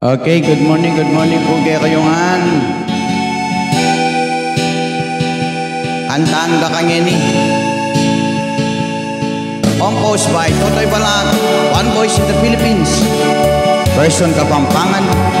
Okay, good morning, good morning po kay kayungan. Antaan ka kangini. Composed by Totoy Balat, One Voice in the Philippines. Person Kapampangan. Kapampangan.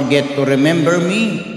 forget to remember me.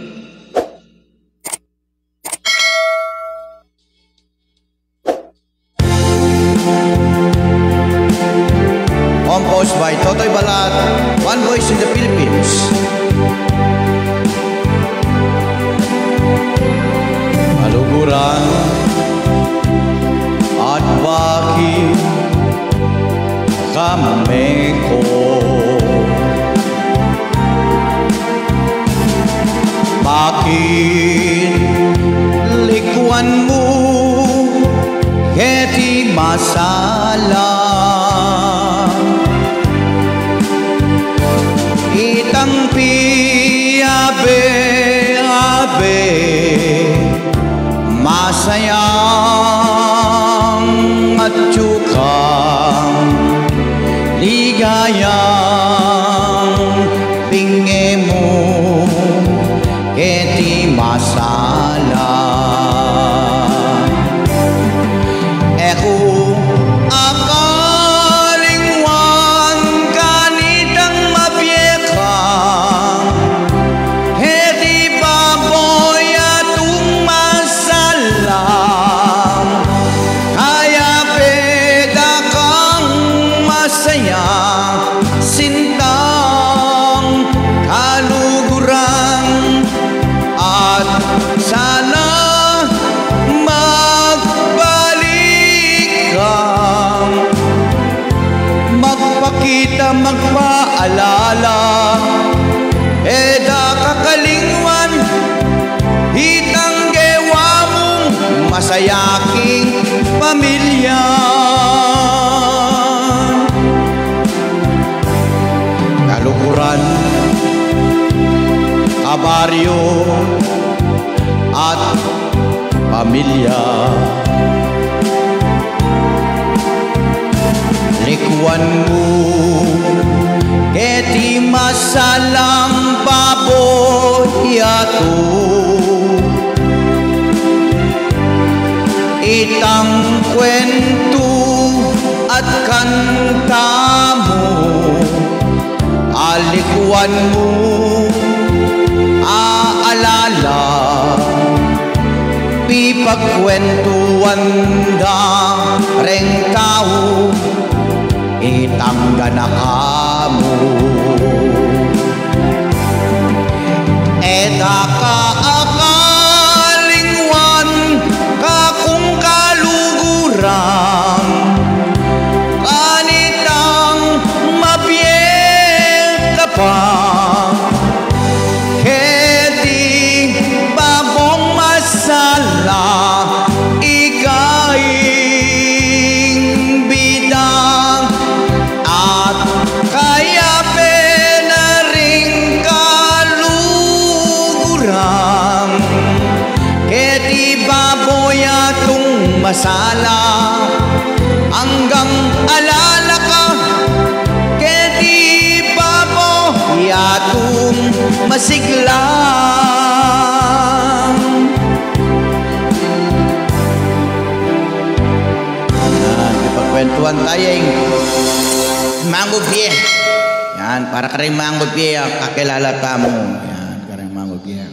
Yan, ipagkwentuhan tayong mango pie. Yan, para ka rin mango pie, kakilala ta mo. Yan, ka rin mango pie.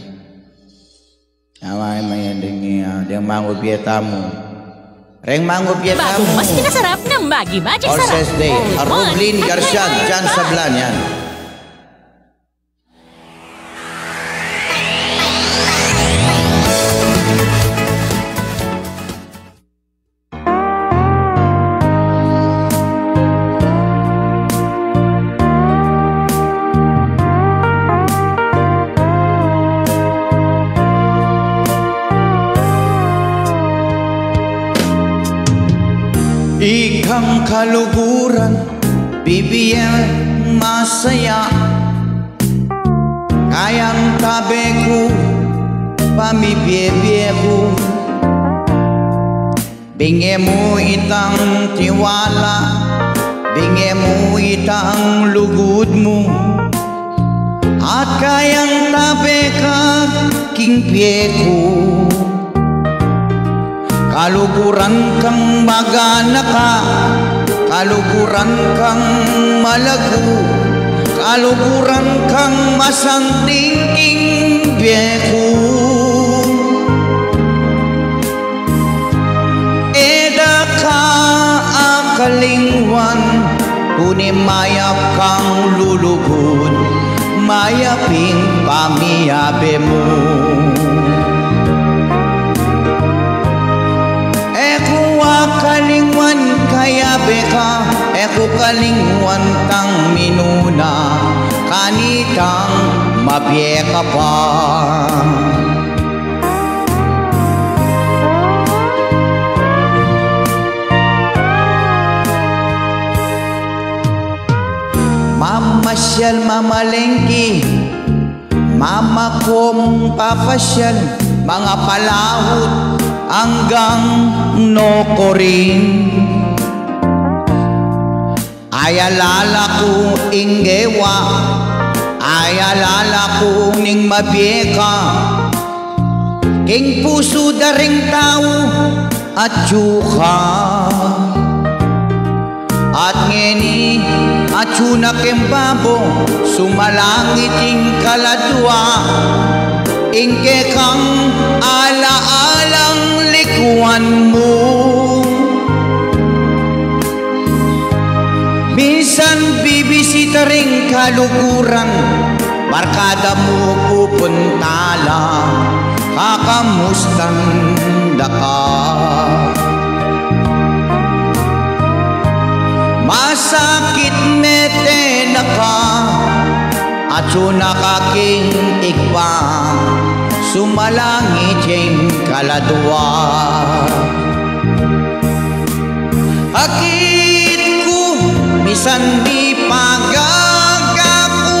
Yan, may may ending uh, yung mango pie ta mo. Ring mango pie ta Bagong mas pinasarap ng Maggi Magic Sarap. Day. All in one. Arublin At Garcia, Jan Sablan, yan. Kaluguran, bibigyan masaya. Kayang tabi ko, pamibiyebye ko. Bingi mo itang tiwala Bingi mo itang lugod mo. At kayang tabi ka, kingpye ko Kaluguran kang magana ka Kaluguran kang malago Kaluguran kang masantingking biyeko Eda ka akalingwan Kuni mayap kang lulugod Mayaping pamiyabe mo Eko beka Ay ako kalingwan tang minuna. Kanitang mabye ka pa. Mamasyal mamalengki Mama kong papasyal Mga palahot hanggang no ko rin Ayalala ko inggewa Ayalala ko ning mabiyeka King puso daring tao at tsuka At ngeni at tuna kembabo Sumalangit ing kaladwa Ingke kang ala-alang likuan mo bibisita ring kalukuran Barkada mo pupunta lang. Kakamustan da ka Masakit mete na ka At sunakaking ikwa Sumalangit yung kaladwa Akit ko Misan di pagagaku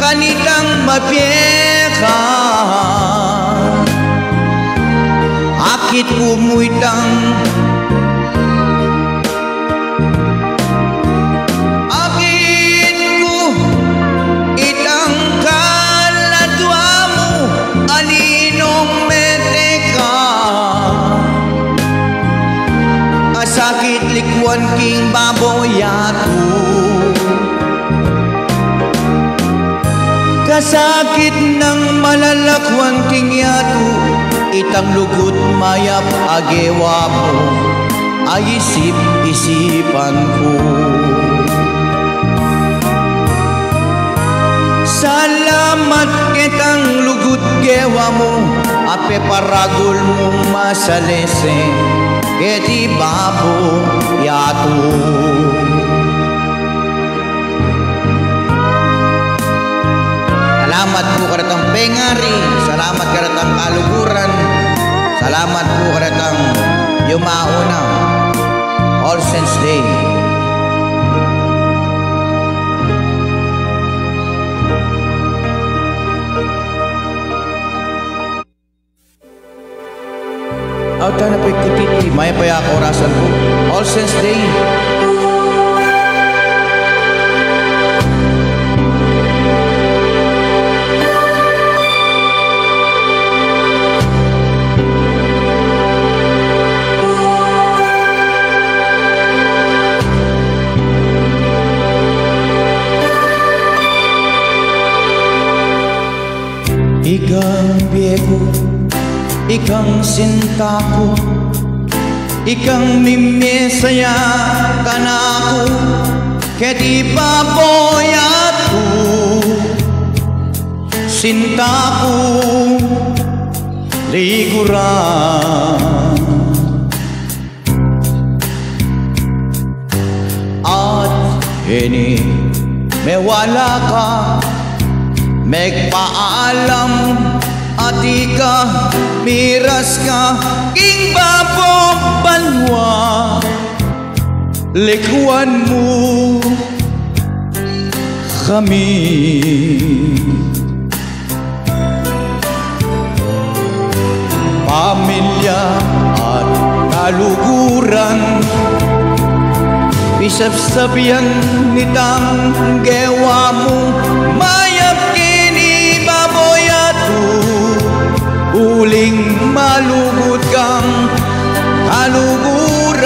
Kanitang mapyeka. Akit ko baboyatu Kasakit ng malalakwan king yatu Itang lugut mayap agewa mo Ay isip-isipan ko. Salamat kitang lugut gewa mo Ape paragul mo masalese Keti babo yatu Salamat po karatang pengari Salamat karatang kaluguran Salamat po karatang yumauna. All Saints Day may paya ako orasan po. All Saints Day. Ikang biego Ikang sinta ko Ikang mimisaya ka na ako Ket ipaboyat ko Sinta ko Liguran. At ini mewala ka Megpaalam. At ika miras ka king babong banwa Likuan mo kami Pamilya at kaluguran Bisap sabihan nitang gewa mo Uling malugod kang kaluguran.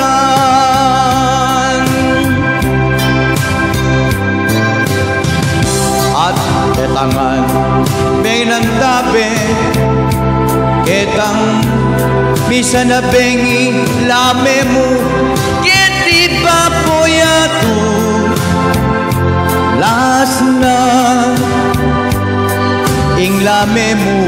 At ketangan may nandabe Ketang misa na bengi lame mo. Keti baboyatu Las na ing lame mo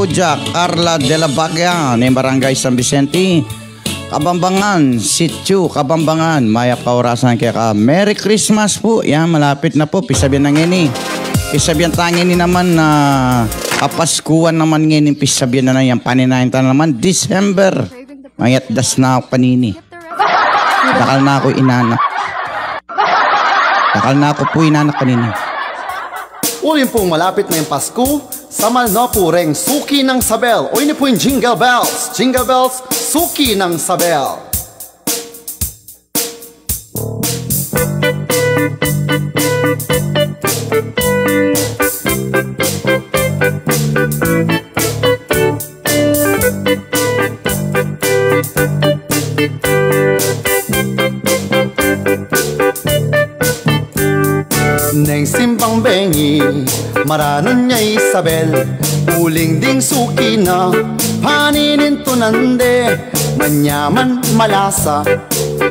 Carla Kuja, Carla de la Baga, ni Barangay San Vicente. Kabambangan, Sitio, Kabambangan. May pa orasan kaya ka. Merry Christmas po. Yan, malapit na po. Pisabihan ng ini. Pisabihan tangin ni naman na kapaskuhan naman ngayon. Pisabihan na na yan. Paninayin ta naman. December. Mayat das na ako panini. Dakal na ako inanak. Dakal na ako po inanak kanina. Ulin pong malapit na yung Pasko, samal na po reng suki ng sabel. O ini po yung Jingle Bells. Jingle Bells, suki ng sabel. Maranon niya Isabel. Uling ding suki na, paninin tunande Manyaman malasa,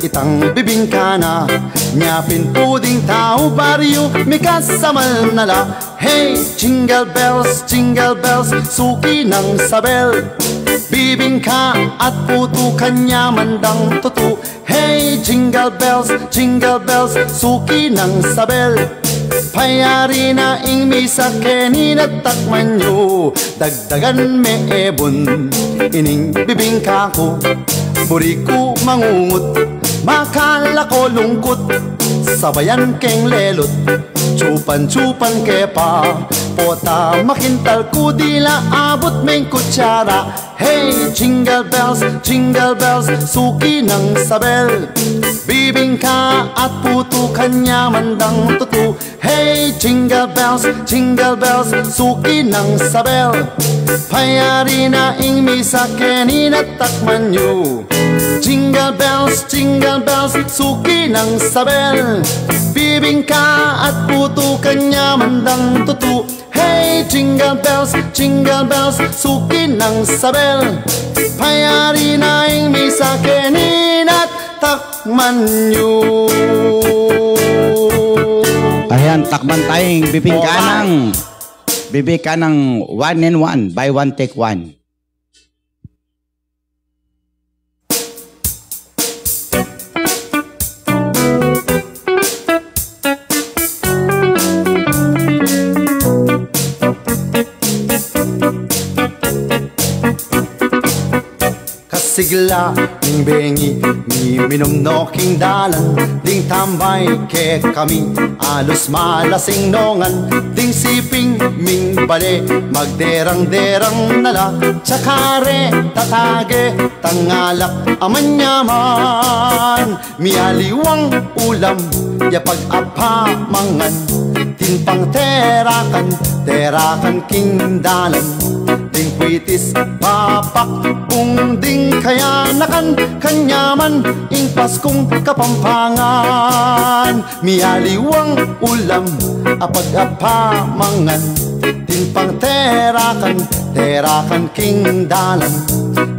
itang bibingka na Nyapin puding tao baryo, may kasamal nala. Hey, jingle bells, jingle bells, suki ng sabel Bibingka at puto kanya mandang tutu. Hey, jingle bells, jingle bells, suki ng sabel Payari na ing misa kenin at takman nyo. Dagdagan me ebon, ining bibingka ko. Buri ko mangungot, makala ko lungkot. Sabayan keng lelot, chupan-chupan ke pa. Pota makintal ko dila abot meng kutsara. Hey, jingle bells, jingle bells, suki ng sabel. Bibingka at puto kanya mandang tutu Hey, jingle bells, jingle bells, suki ng sabel Payari na ing misa kenin at takman nyo Jingle bells, jingle bells, suki ng sabel Bibingka at puto kanya mandang tutu Hey, Jingle bells, jingle bells Suki ng sabel Payari na ing sa Kenina't takman nyo Ayan, takban tayong bibing kanang. Bibig ka ng one and one, by one take one. Kasigla ning bengi Ni minom no king dalan. Ding tambay ke kami Alos malasing nongan. Ding siping ming bale Magderang-derang nala. Tsakare tatage Tangalak amanyaman. Mialiwang ulam Yapag apa mangan. Tinpang terakan Terakan king dalan Ding papak Unding kaya nakan Kanyaman ing paskong kapampangan. Mialiwang ulam Apag apamangan Tinpang terakan Terakan king dalan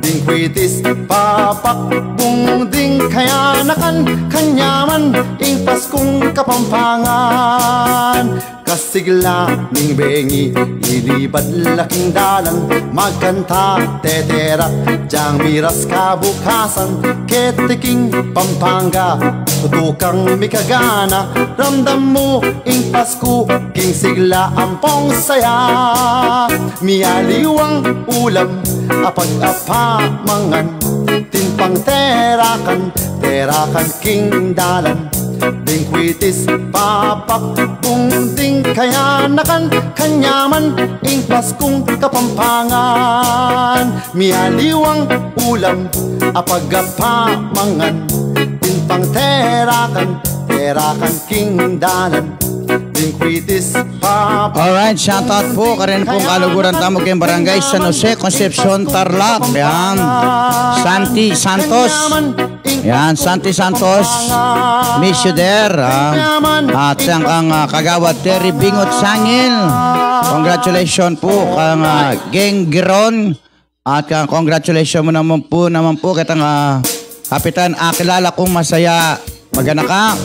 Ding kwitis papak Bungding kaya nakan Kanyaman ing paskong kapampangan. Kasigla ning bengi Ilibad laking dalan Magkanta tetera Jang miras kabukasan Ketiking Pampanga Tutukang mikagana Ramdam mo ing Pasko King sigla ampong saya Mialiwang ulam Apag apamangan Tinpang terakan Terakan king dalan. Ding kwitis papak Bungding kaya nakan Kanyaman ing paskong kapampangan. Mialiwang ulam Apagapamangan Tinpang terakan Terakan king dalan Ding kwitis papak Alright, shoutout po karin pong kaluguran tamo kay Barangay San Jose, Concepcion, Tarlac. Yan. Santi Santos. Yan, Santi Santos. Miss you there. ah. At ang ang ah, kagawad Terry Bingot Sangil. Congratulations po kang uh, Geng Giron. At kang congratulations mo naman po naman po kitang ah, Kapitan, akilala kong masaya. Magana ka.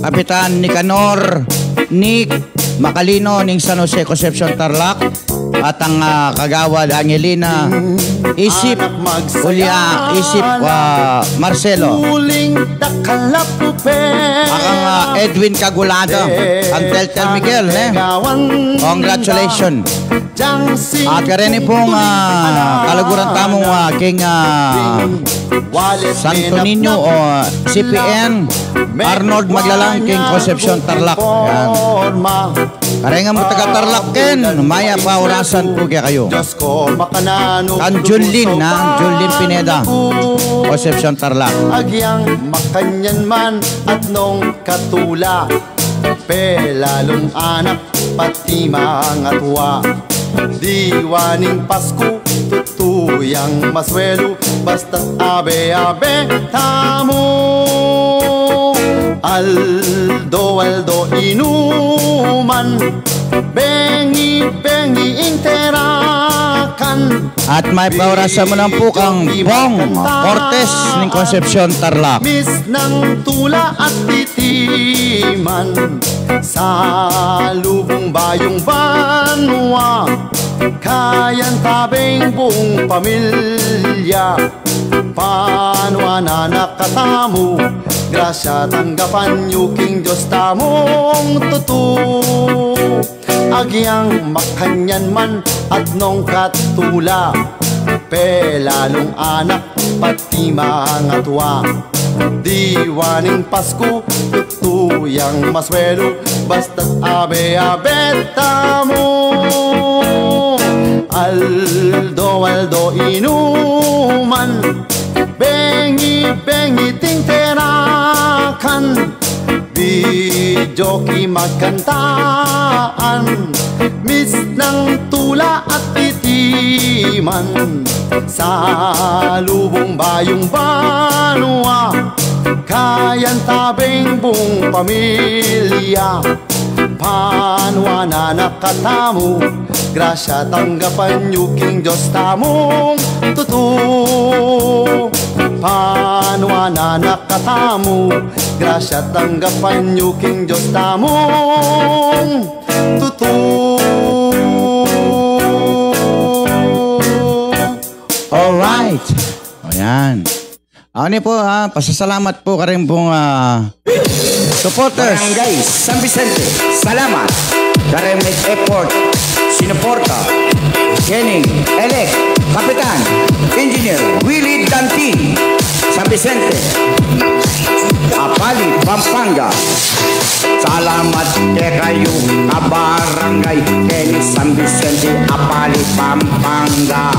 Kapitan Nicanor Nick Macalino ning San Jose Concepcion Tarlac at ang ah, kagawad Angelina Isip Julia Isip ah, Marcelo. Dakalapupe akang ah, Edwin Kagulado ang Teltel Miguel eh. Congratulations. at karini pong ah, kalaguran tamong ah, king ah, Santo Niño o ah, CPN Arnold Maglalang king Concepcion Tarlac. Yan. Karenga mo taga Tarlac ken. Maya pa orasan po kaya kayo? Diyos ko makanano Ang Junlin na Junlin Pineda. Concepcion Tarlac. Agyang makanyan man at nung katula Pelalong anak pati mga tuwa. Diwaning Pasko tutuyang maswelo Basta't abe-abe tamo Aldo, Aldo, inuman. Bengi, bengi, interakan. At may paurasan mo ng pukang Bong Cortes ng Concepcion Tarlac. Miss ng tula at titiman. Sa lubong bayong banwa Kayang tabing buong pamilya. Paano na nakatamo Grasya tanggapan niyo King Diyos tamong tutu. Agyang makanyan man at nung katula Pelalong anak pati mga tuwa. Diwaning Pasko tutuyang maswelo Basta't abe-abe tamo. Aldo, Aldo, inuman Bengi, bengi, tingterakan Bidyoki magkantaan. Miss ng tula at titiman. Sa lubong bayong banwa. Kayan tabing pamilya Panwana nakatamu Grasya tanggapan yuking Diyos tamong tutu Panwana nakatamu Grasya tanggapan yuking Diyos tamong tutu Alright. O yan. Ano po ha, pasasalamat po ka rin pong ah, supporters. Barangay San Vicente, salamat. Karang effort, sinuporta. Kening, Elec, Kapitan, Engineer Willie Dantin, San Vicente, Apali, Pampanga. Salamat kay kayo, kabarangay, Kenny San Vicente, Apali, Pampanga.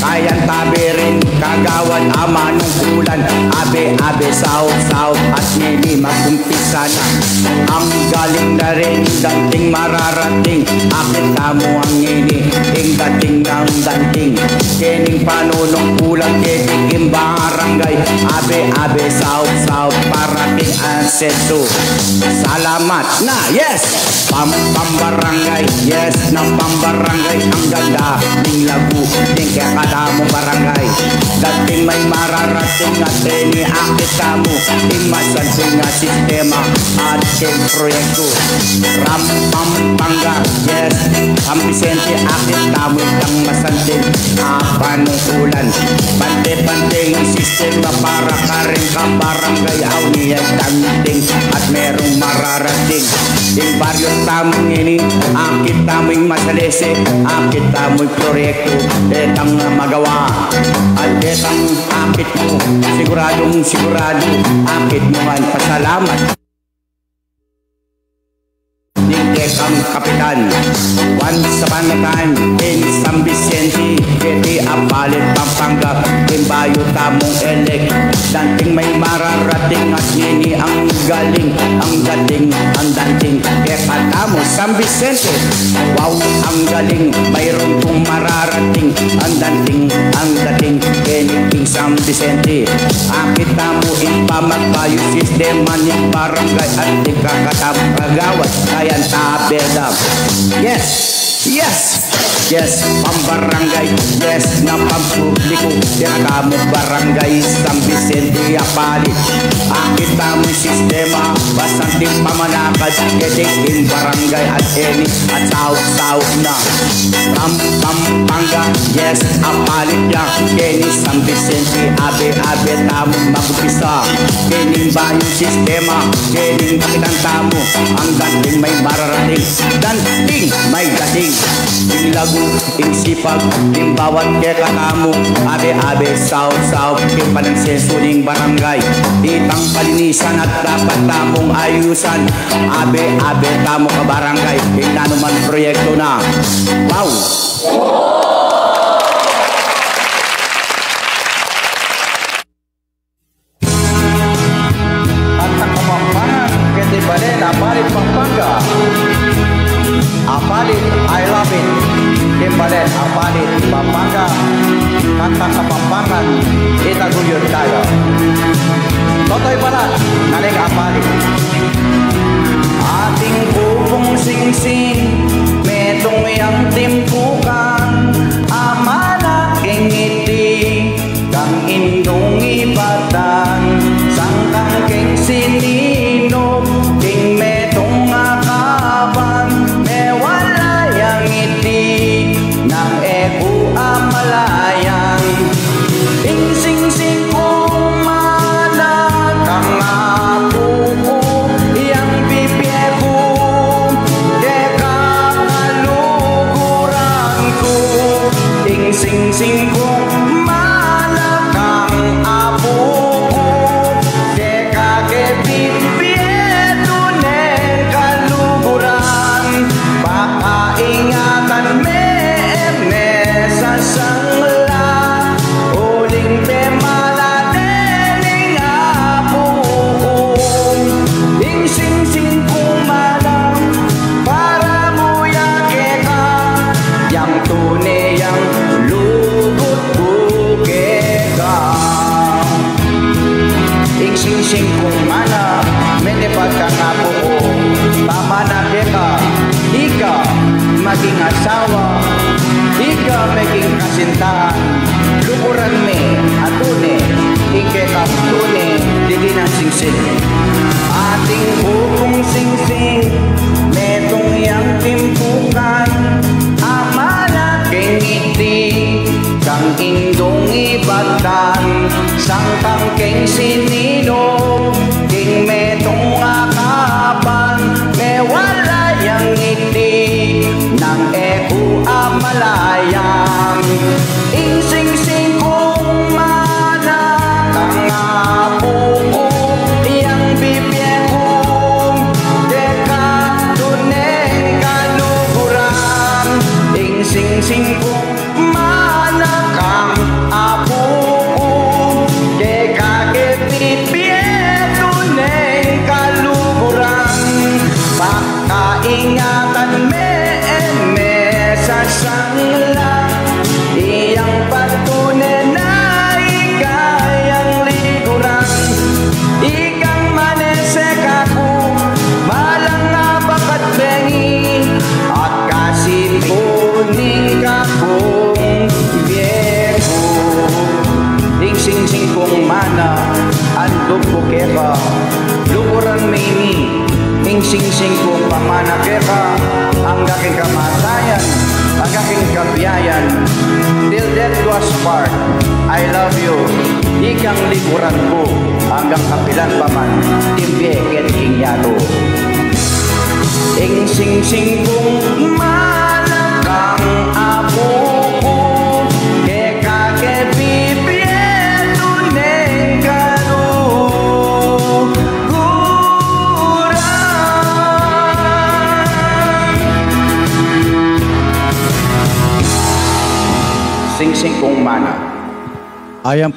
Kayang tabi rin, kagawad, ama nung abe, abe, south, south, at nili, magumpisa na. Ang galing na rin, dating mararating, akit mo ang ngini, ting dating ng dating. Kening panunong kulang, kening barangay, abe, abe, south, south, parating asenso. Salamat na, yes! Pam, pambarangay, yes, ng pambarangay, ang ganda, ng lagu, ting kaya mo barangay. Dating may mararating at tini akit mo, imasansin nga sistema at king proyekto. Ram, pam, pangga, yes, San Vicente, akit mo ang masantin, apanukulan. Bante-bante ang sistema para ka rin ka barangay, niya tanting at merong mararating. Yung baryo tamong ini, akit tamo'y masalese, akit tamo'y proyekto, etang magawa. At etang akit mo, siguradong sigurado, akit mo man pasalamat. Nikekang Kapitan Once upon a time in San Vicente Keti Apalit Pampanga Timbayo Tamong Elek. Danting may mararating at nini ang galing Ang dating, ang danting Keka Tamo San Vicente Wow, ang galing. Mayroon kong mararating Ang danting, ang dating. Keniking San Vicente Akit Tamo Ipamagbayo Sistema ni Barangay At di kakatamo kagawad Kaya tabedam Yes! Yes! Yes, pambarangay, yes, na pampubliko Tinatamo barangay, San Vicente, Apali. Akit tamong sistema, basanting pamanakad. Keting barangay at eni. At south-south na. Pam, pampanga, yes, Apali niya Keni San Vicente, abe-abe tamong mabukisa. Kening bayong sistema, kening kakitan tamo? Ang dating may mararating, danting may Yung lagu, yung sipag, yung bawat Abe-abe, south-south, yung panagsesuling barangay. Itang palinisan at dapat tamong ayusan. Abe-abe, tamo ka barangay. Yung nanuman proyekto na. Wow! At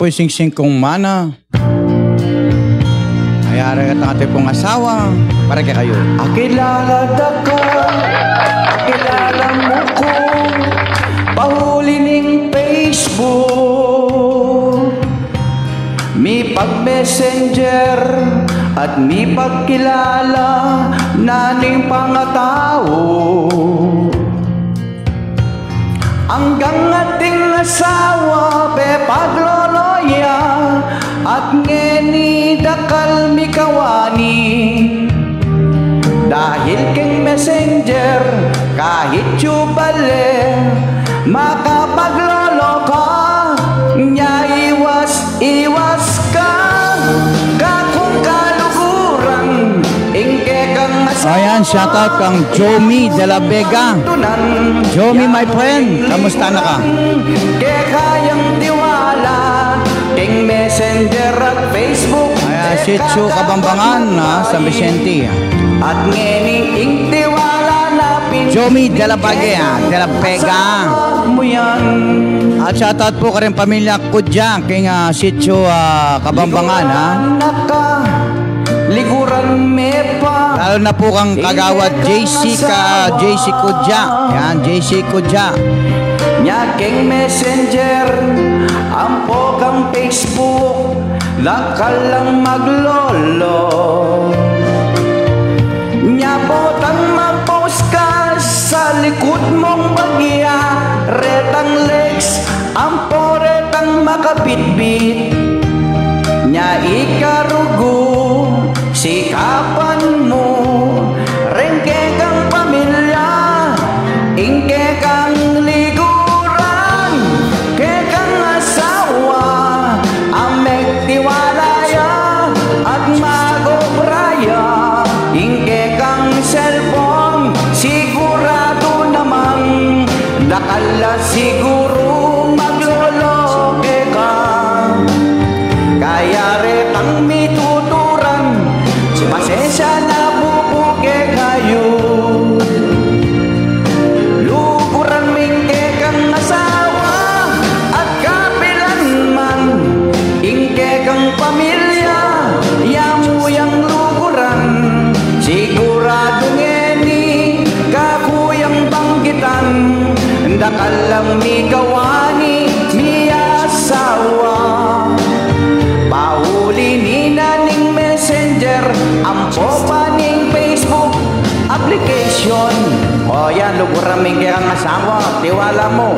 po yung sing-sing kong mana. Ayari at ang pong asawa. Para kay kayo. Akilala da ka, akilala mo ko, pahuli ning Facebook. Mi pag-messenger at mi pagkilala naning pangatao. Hanggang ating asawa pe pagloloya at ngeni dakal mi kawani. Dahil keng messenger kahit tubale makapaglolo ka nya iwas iwas Ayan, shoutout kang Jomi de la Vega. Jomi, my friend, kamusta na ka? Kaya kayang tiwala King Messenger at Facebook Ayan, Shih Tzu Kabambangan, ha, San Vicente. At ngening ing tiwala na pin Jomi de la Vega, de la Vega. At shoutout po ka rin pamilya Kudya, king uh, Shih Tzu ah, Kabambangan, ha? Naka Liguran me pa Lalo na po kang kagawad JC ka JC Kudya. Yan, JC Kudya. Nyaking messenger Ampo kang Facebook Lakal lang maglolo Nyapotang mag-post ka Sa likod mong bagya Retang legs Ampo retang makabitbit Nya ikarugo sikap luguramin kaya kang asawa. Tiwala mo.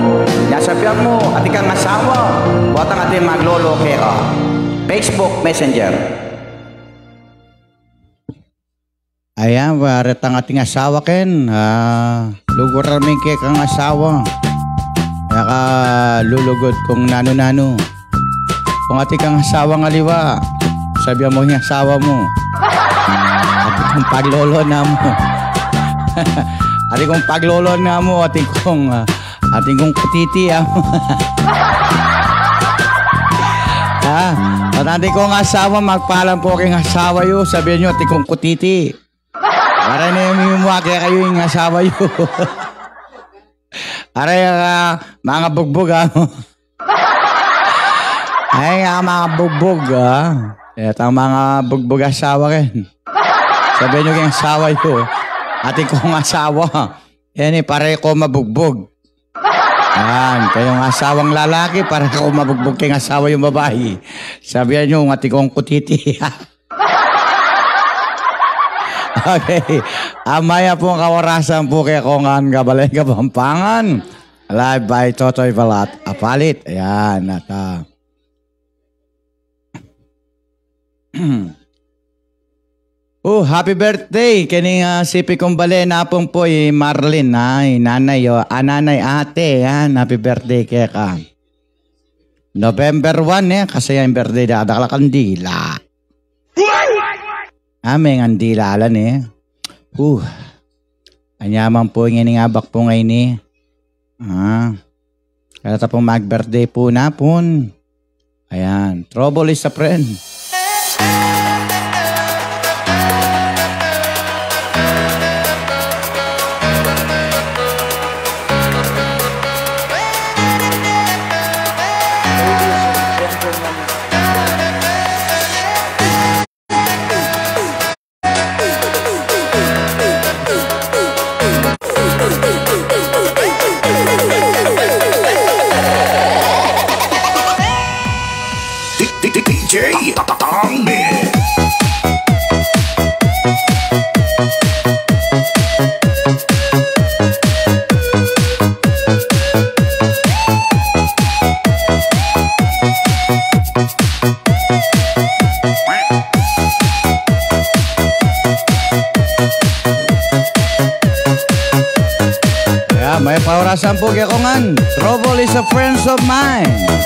Yasabihan mo, ati kang asawa. Buat ang ating maglolo kaya ka. Facebook Messenger. Ayan, waret ang ating asawa ken. Ah, lugur ramin kay kang asawa. Kaya ka lulugod kung nano-nano. Kung ating kang asawa ng aliwa, sabihan mo yung asawa mo. Ati kong paglolo na mo. ati kong paglolo na mo, ati kong, ah, ati kong kutiti ah. ha? At ati kong asawa, magpaalam po kayong asawa yun. Sabihin nyo, ati kong kutiti. Para na yung kaya kayo yung asawa yun. Aray uh, mga bugbog ah. Ay nga mga bugbog ah. Ito ang mga bugbog asawa rin. Sabihin nyo kayong asawa yun. Ate kong asawa. Yan eh, pare ko mabugbog. Yan, kayong asawang lalaki, para ko mabugbog kayong asawa yung babae. Sabihan nyo, ate kong kutiti. Okay. Amaya po ang kawarasan po kay Kongan Gabalay Kabampangan. Live by Totoy Balat. Apalit. Ayan. At, ah, Oh, happy birthday kining uh, sipi kong bale na pong po eh, Marlin ay nanay o ananay ate yan happy birthday kay ka. November 1 eh kasi yung birthday dadakla kandila. Aming andilalan eh. Uh. Anyaman po ng iningabak po ngayon eh. Ah. Kaya ta pong mag-birthday po na po. Ayan. Trouble is a friend. Trouble is a friend of mine.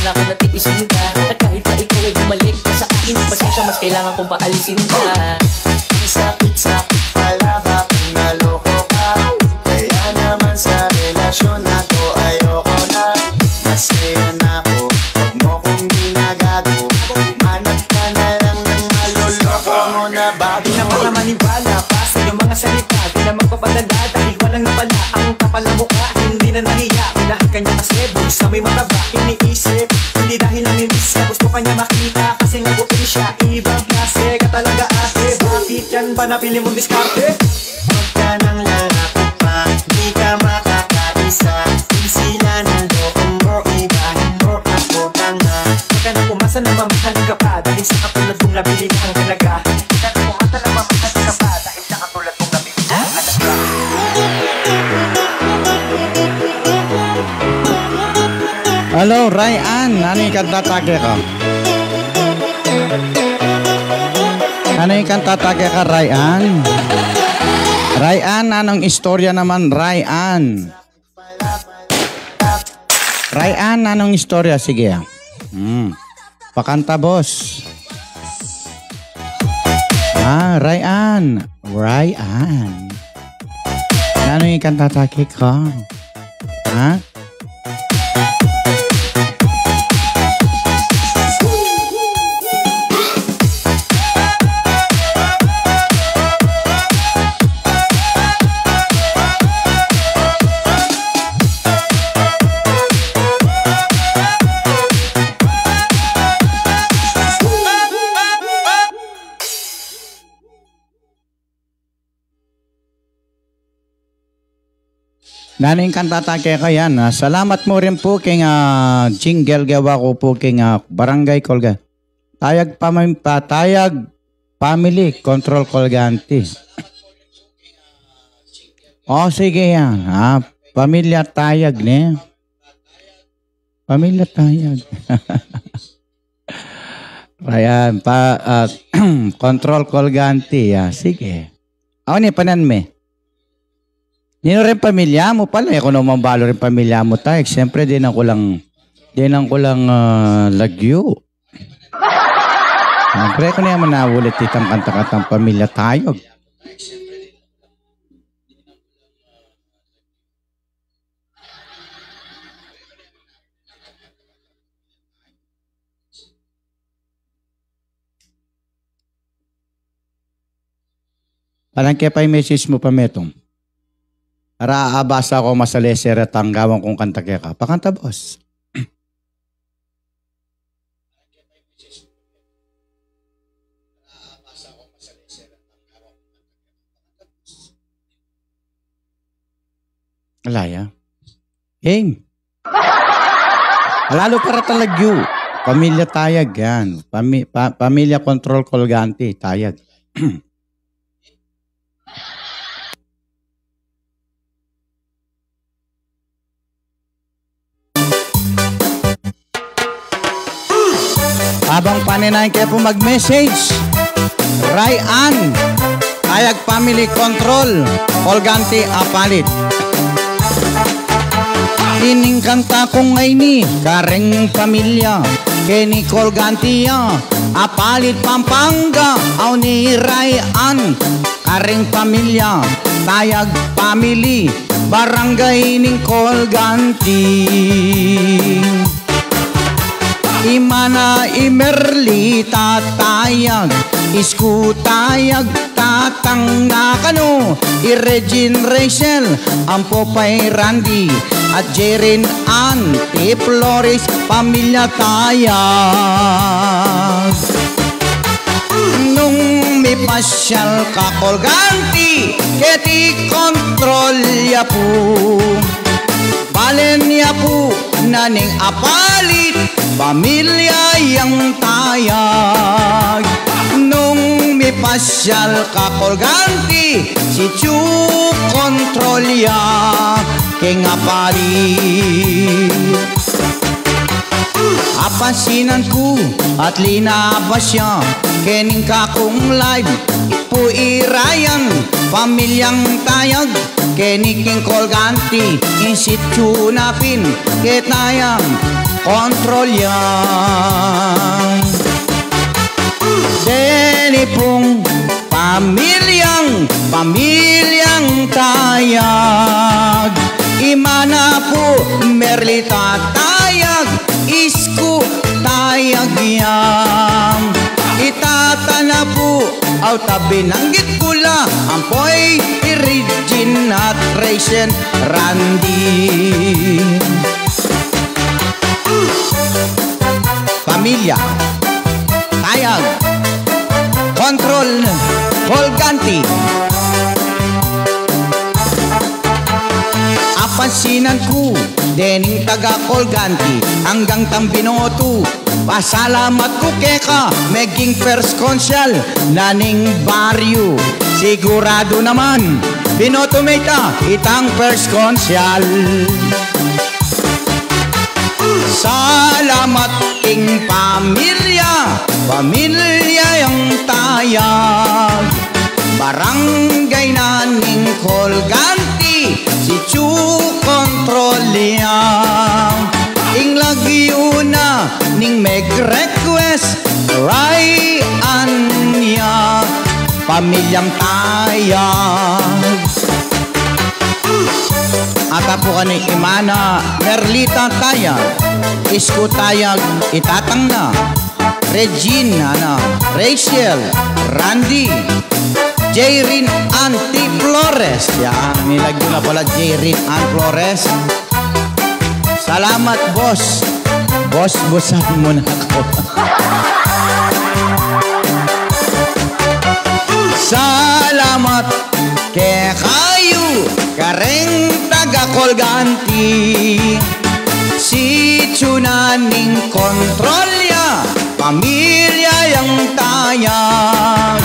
Wala ka na tipisin ka. At kahit pa ikaw ay bumalik ka sa akin Pasensya mas kailangan kong paalisin ka. niya makita Kasi nabuin siya Ibang klase ka talaga ate. Bakit yan ba napili mong diskarte? Huwag ka nang lalapit pa Di ka makakaisa. Di sila naloko mo Ibahin mo ako tanga Huwag ka nang umasa na mamahalin ka pa Dahil sa katulad kong nabili na ang talaga. Huwag ka nang umasa na mamahalin ka pa Dahil sa katulad kong nabili na ang Halo nani kanta tagih? Ano yung kanta taga ka, Ryan? Ryan, anong istorya naman, Ryan? Ryan, anong istorya? Sige. Hmm. Pakanta, boss. Ah, Ryan. Ryan. Ano yung kanta taga ka? Ha? Huh? Naning kantata kay kayan. ah. Salamat mo rin po kay uh, jingle gawa ko po kay ah, Barangay Colga. Tayag pamim patayag family control Colganti. Oh, sige yan. Ah, pamilya tayag ne. Pamilya tayag. Ayan, pa, ah, control Colganti. Ah, sige. Ako ni panan me. Nino rin pamilya mo pala. Ako naman balo rin pamilya mo tayo. Siyempre, din ako lang, din ako lang ah, lagyo. Siyempre, ko na naman nawulit itang kanta-kantang pamilya tayo. Parang kaya pa yung message mo pa metong. Para aabasa ako masaleser at tanggawan kong kanta kaya ka. Pakanta, boss. Alaya. Aim. Lalo para talagyo. Pamilya tayag yan. Pami, pa, pamilya control kolgante, tayag. Habang paninayin kayo po mag-message, Ryan, Tayag Family Control, Colgante Apalit. Ining kanta kong ay ni Kareng Pamilya, Kenny Colgantia, Apalit Pampanga, aw ni Ryan, Kareng Pamilya, Tayag Family, Barangay ning Colganti. Imana imerli tatayag Isku tayag tatang nakano Iregin Rachel Ang Popay Randy At Jerin Auntie Flores Pamilya tayag. Nung may pasyal ka kolganti Keti kontrol ya po. Balen niya po naning apalit Pamilya yang tayag. Nung may pasyal ka kolganti Si Chu kontrol ya King apalit. Apansinan ko at linabas siya Kening kakong live Ipo irayan Pamilyang tayag Keniking kolganti Insityu napin Ketayang Kontrol yan Deni pong Pamilyang Pamilyang tayag Imana po Merlita tayag Isku tayag yang. Itatana po Aw tabi nanggit pula Ampoy Irigin at Rachel Randy. Pamilya. Tayag. Control Holganti. Apansinan ko Dening taga Colganti Hanggang Tambinoto. Pasalamat ko keka Meging first consul Naning baryo Sigurado naman. Binoto meta Itang first consul Salamat king pamilya Pamilya yung tayag Barangay na ning Colganti Si Chu Kontrolya. Ing lagyo na ning meg request niya Pamilyang po ka ni Imana Merlita tayag Isko tayag itatang na. Regina na. Rachel Randy Jairin Anti Flores. Yan, nilagyo na pala Jairin Anti Flores. Salamat boss. Boss, bossan mo na ako Salamat. Kay kayo Kareng taga pamilya Colganti Si Chunaning kontrolya Pamilya yang tayag.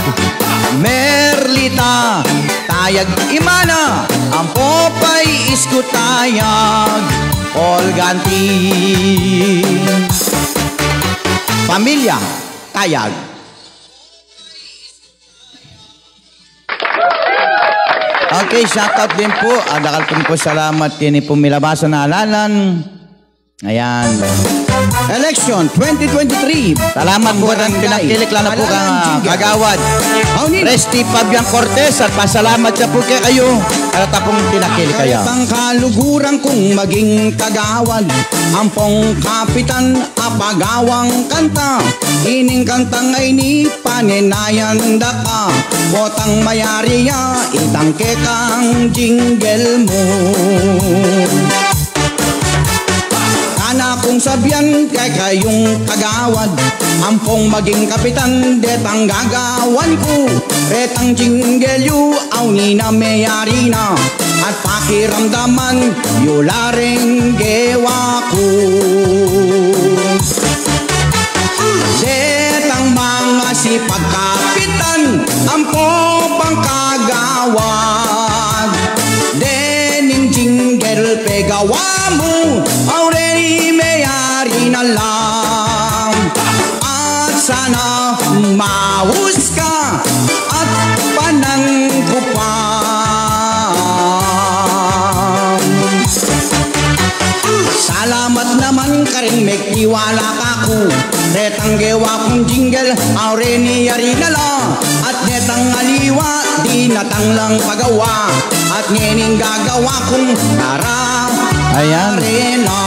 Merlita Tayag Imana Ang popay isko tayag. Colganti. Pamilya Tayag Okay, shoutout din po. Adakal po po salamat din po milabasan na alalan. Ayan. Election 2023. Salamat po ng pinakilik na po kang kagawad. Resti Fabian Cortez at pasalamat siya po kay kayo. At tapong pinakilik kaya. Ang kaluguran kong maging kagawad. Ampong kapitan apagawang kanta. Ining kantang ay ni paninayan daka. Botang mayari ya itangke kang jingle mo. Kong sabyan kay kayong kagawad Ampong maging kapitan detang gagawan ko. Retang jingle yu aw ni na mayari na At pakiramdaman yularing gewa ko. Detang mga sipag kapitan Ampong pangkagawad tiwala ka ko Netang gewa kong jingle Already yari na lang At netang aliwa Di natang lang pagawa At ngening gagawa kong tara Ayan. Arena.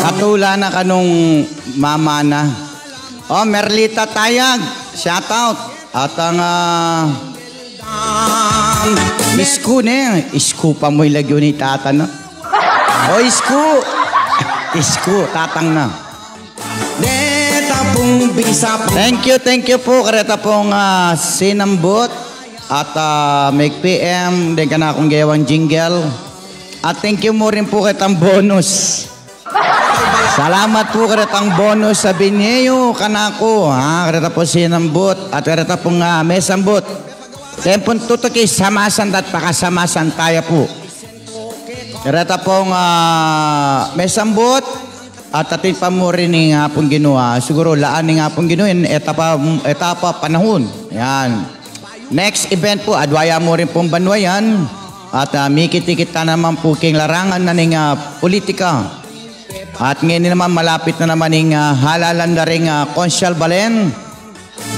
Katula na kanong mama na. Oh, Merlita Tayag. Shout out. At ang uh, Miss Ku ne. Isku pa mo ilagyo ni tata no? Oh, Isku. Isku. Tatang na. Deta pong bisa po. Thank you, thank you po. Kareta pong uh, sinambot. At uh, make PM. Din ka na akong gawang jingle. At thank you mo rin po kitang bonus. Salamat po karetang bonus sa binyeyo kanako. Ha, kareta po sinambot at kareta po nga mesambot. Tempon tutuki samasan at pakasamasan tayo po. Kareta po nga mesambot at atin pa mo rin ni nga pong ginawa. Siguro laan ni nga pong ginuin etapa, etapa panahon. Yan. Next event po, adwaya mo rin pong banwayan. At uh, mikit-ikit ka naman po king larangan na ning uh, politika. At ngayon naman malapit na naman ning uh, halalan na rin uh, Consyal Balen,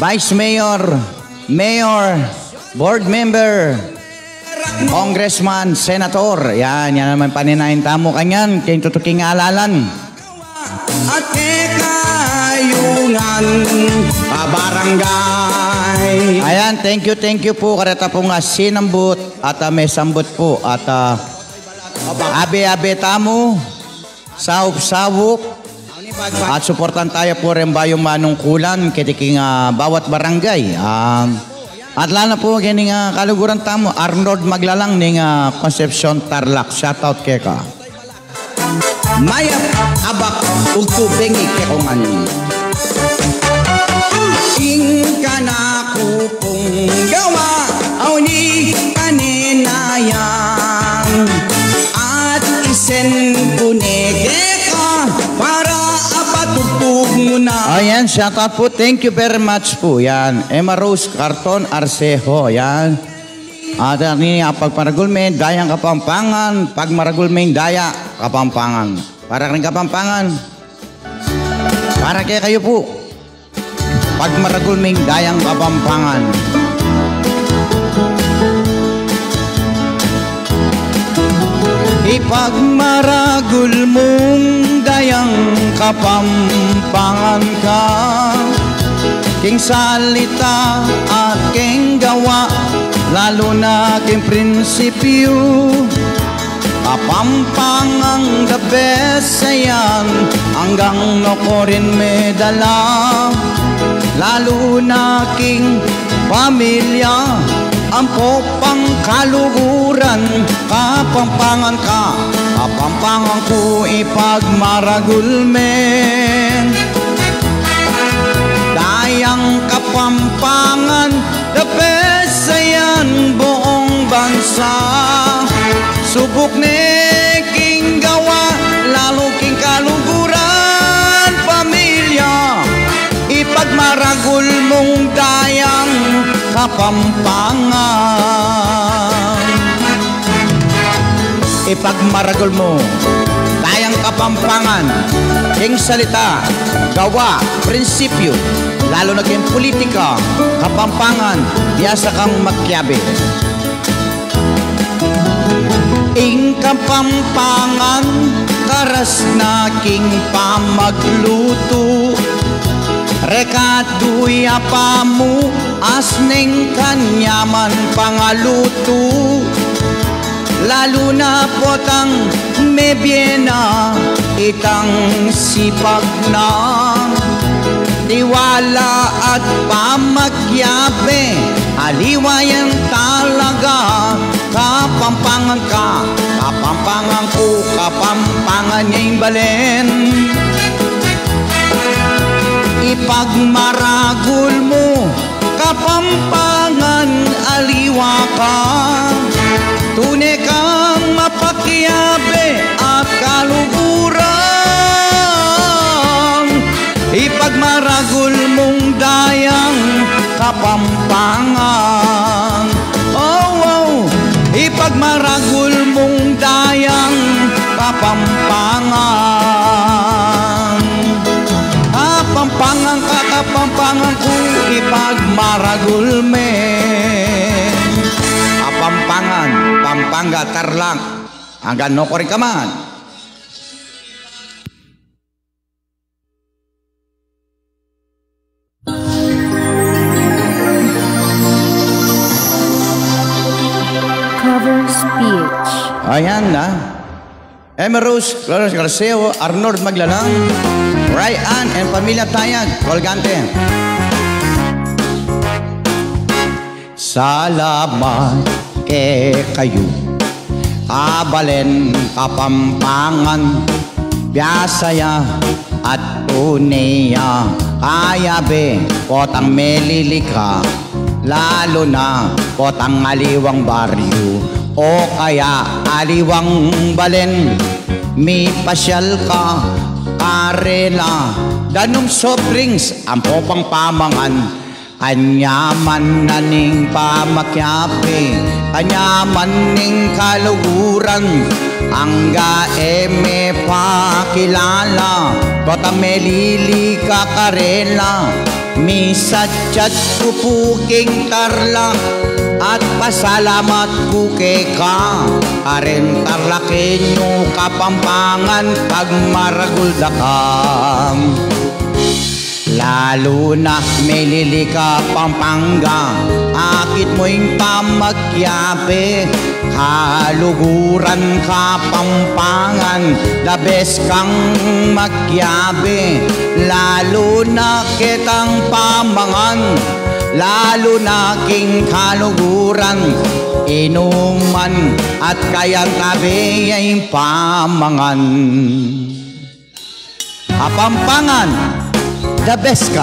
Vice Mayor, Mayor, Board Member, Congressman, Senator. Yan, yan naman paninayin tamo kanyan. Kaya tutuking alalan. At kayungan, barangay. Ayan, thank you, thank you po. Kareta po nga sinambut at uh, may sambut po. At uh, abe-abe tamo, sawop-sawop. At suportan tayo po rin ba yung manungkulan kitiking uh, bawat barangay. Um, at lalo po kining uh, kaluguran tamo, Arnold Maglalang ning uh, Concepcion Tarlac. Shoutout kay ka. Maya abak ug tubengi kay kongan. Ing kana ko pong gawa aw ni kaninayang at isen para apatupog mo na. Ayan, shout out po. Thank you very much po. Yan. Emma Rose Carton Arcejo. Yan. At ini pagparagulmen, dayang kapampangan, pag maragulmen, daya kapampangan. Para rin kapampangan. Para kaya kayo po. Pag maragulmen, dayang kapampangan. Ipagmaragul mong dayang kapampangan ka. King salita at king gawa Lalo na king prinsipyo. Kapampangang the best sayan Hanggang no ko rin medala Lalo na king pamilya Ampo pang kaluguran Kapampangan ka. Kapampangan ko ipagmaragulmen Dayang kapampangan The best sa yan buong bansa. Subok ni king gawa Lalo kapampangan Ipagmaragul mo Dayang kapampangan King salita, gawa, prinsipyo Lalo na king politika, kapampangan Biyasa kang magkiyabi Ing kapampangan Karas na king pamagluto Rekatuya pa mo Asning kanyaman pangaluto Lalo na potang mebyena Itang sipag na. Tiwala at pamagyabe Aliwayan talaga Kapampangan ka Kapampangan ko Kapampangan niya'y balen. Ipagmaragul mo Kapampangan aliwa ka. Tunay kang mapakiyabe at kaluguran. Ipagmaragul mong dayang kapampangan. Oh, oh Ipagmaragul mong dayang kapampangan ipagmaragul men Kapampangan, Pampanga, Tarlac Hanggang no ko rin ka man Cover speech. Ayan na. Emerus, Clarence Garceo, Arnold Maglalang, Ryan and Pamilya Tayag, Colgante. Salamat ke kayo, kabalen kapampangan, biyasaya at tuneya, kaya be, potang melilika, lalo na potang aliwang baryo, o kaya aliwang balen, mi pasyal ka, karela, danong soft drinks, ang popang pamangan, Kanyaman na ning pamakyapi, kanyaman ning kaluguran, angga eme pakilala, kota melili kakarela, misat chat kupuking tarla, at pasalamat kuke ka, karen tarlakenyo kapampangan pagmaragul dakam. Lalo na melili ka pampanga Akit mo'y pamagyabe Kaluguran ka pampangan The best kang magyabe Lalo na kitang pamangan Lalo na king kaluguran. Inuman at kayang tabi ay pamangan. Kapampangan the best.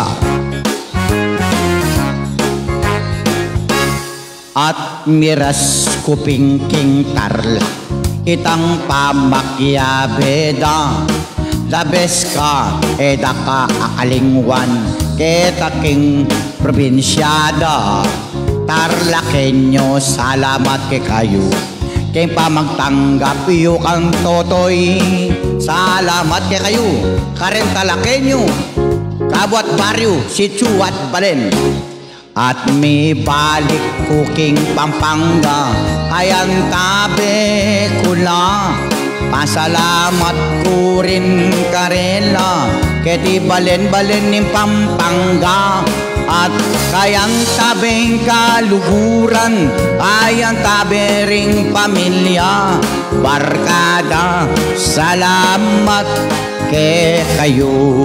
At miras kuping king tarla, itang pamakyabeda. The best eda ka akalingwan, kita king probinsyada. Tarlakenyo, salamat ke kayo. Kay pamagtanggap iyo kang totoy Salamat kay kayo Karen Kabwat baryo, si Chuat Balen. At may balik kuking pampanga, ayan tabi ko na. Pasalamat ko rin karela, keti balen-balen ni pampanga. At kayang tabing kaluguran, ayan tabi ring pamilya. Barkada, salamat ke kayo.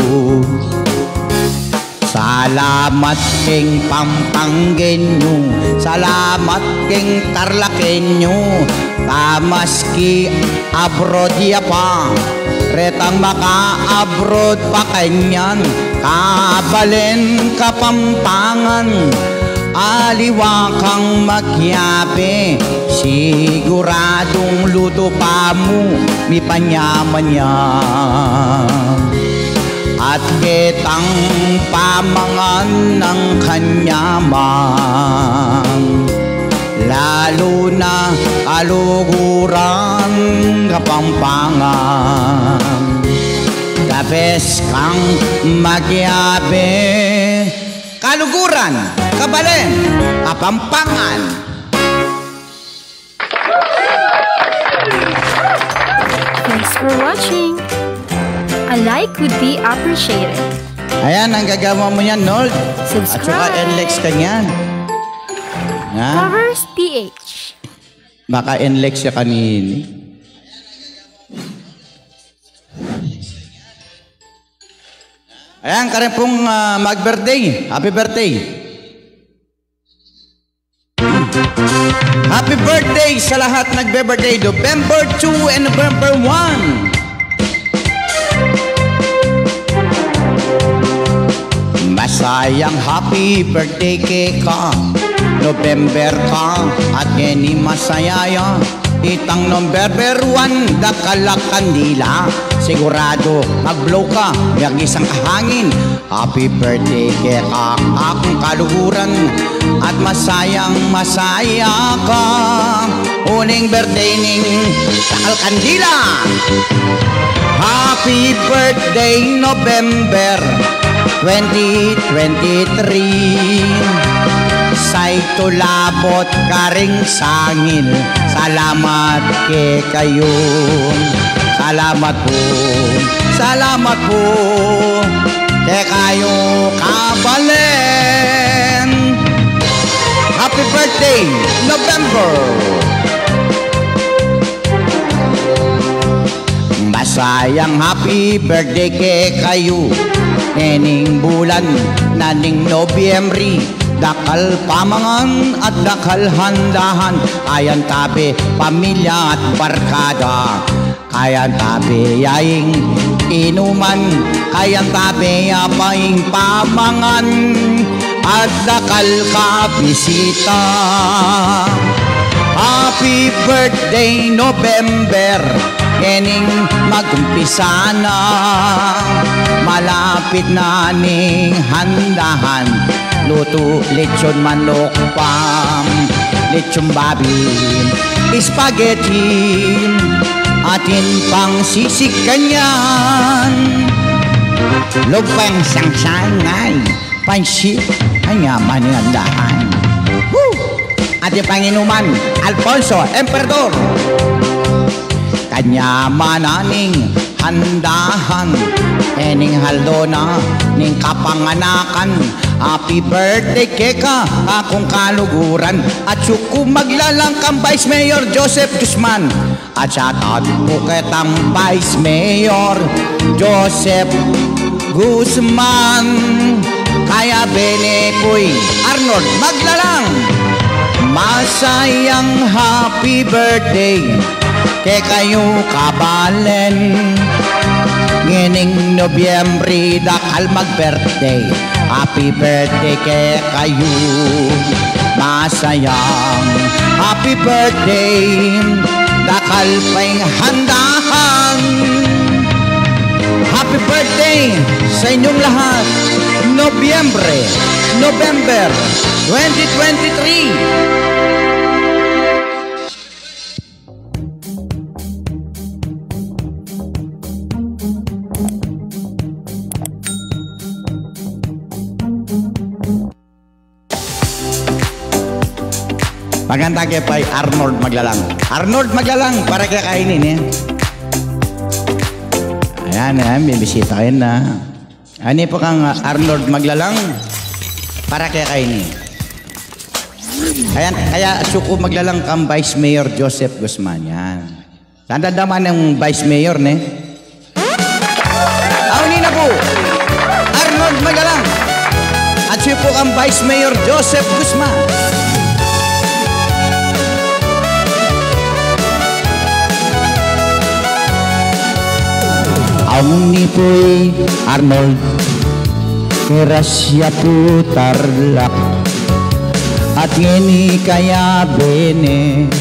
Salamat king Pampanggenyo Salamat king Tarlakenyo Tamaski abroad ya pa Retang maka-abroad pa kanyan Kabalen kapampangan Aliwa kang magyabe Siguradong luto pa mo Mi panyaman yan at kitang pamangan ng kanyaman Lalo na kaluguran kapampangan. Kapes kang magyabe. Kaluguran, kabalen, kapampangan. Thanks for watching. A like would be appreciated. Ayan, ang gagawa mo yan, Nold. At saka Subscribe. NLEX ka niyan. Ha? Covers PH. Baka NLEX siya kanini. Ayan, ka rin pong ah, mag-birthday. Happy birthday. Happy birthday sa lahat nagbe-birthday November 2 and November 1. Masayang happy birthday kay ka November ka at any masayaya Itang November 1 dakala kandila. Sigurado mag-blow ka Yang isang kahangin. Happy birthday kay ka akong kaluhuran At masayang masaya ka. Uning birthday ning dakal kandila. Happy birthday November 2023 Say tulabot karing sangil Salamat ke kayo Salamat po Salamat po Ke kayo kabalen. Happy birthday November. Masayang happy birthday ke kayo Nening bulan naning Nobyembre. Dakal pamangan at dakal handahan. Ayan tabi pamilya at barkada. Kayan tabi yaing inuman. Kayan tabi yapaing pamangan. At dakal ka bisita. Happy birthday November. Kening magumpisa na Malapit na ning handahan. Luto lechon manok pam Lechon babi Spaghetti Atin pang sisig kanyan. Lupang sangsangay Pansit Hanyaman ng handahan Woo! Ating Panginuman Alfonso Emperador. Kanya mananing handahan ening haldona ning kapanganakan. Happy birthday keka akong kaluguran. At suko maglalang kang Vice Mayor Joseph Guzman. At shout out po ketang Vice Mayor Joseph Guzman. Kaya bene po'y Arnold maglalang. Masayang happy birthday Kay kayo kabalen Ngining Nobyembre dakal mag-birthday Happy birthday kay kayo Masayang. Happy birthday Dakal pa'y handahan. Happy birthday sa inyong lahat. Nobyembre November 2023 Maganda kay pay Arnold Maglalang. Arnold Maglalang para kay kainin eh. Ayan, ayan, bibisita kayo na. Ani po kang uh, Arnold Maglalang para kay kainin. Ayan, kaya suko maglalang kang Vice Mayor Joseph Guzman. Yan. Tanda naman ng Vice Mayor, ne? Auni na po! Arnold Magalang! po ang Vice Mayor Joseph Guzman. Ang ni Poy Arnold. Kerasya po tarlak At ngini kaya bene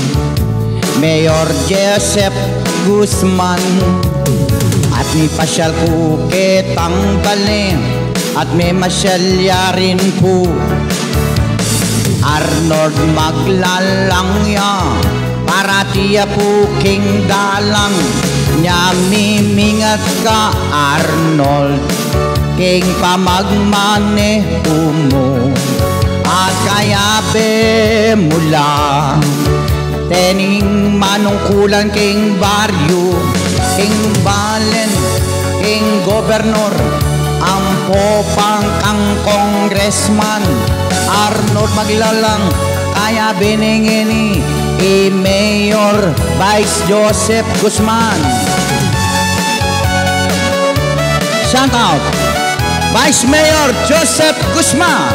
Mayor Joseph Guzman. At may pasyal ko kitang bali At may masyalya rin po. Arnold maglalang ya Para tiya po king dalang Nya mimingat ka Arnold King pamagmane mo At kaya be mula Tening manungkulan king baryo King balen King gobernor Ang popang kang congressman Arnold maglalang Kaya biningini i Mayor Vice Joseph Guzman. Shout out. Vice Mayor Joseph Guzman.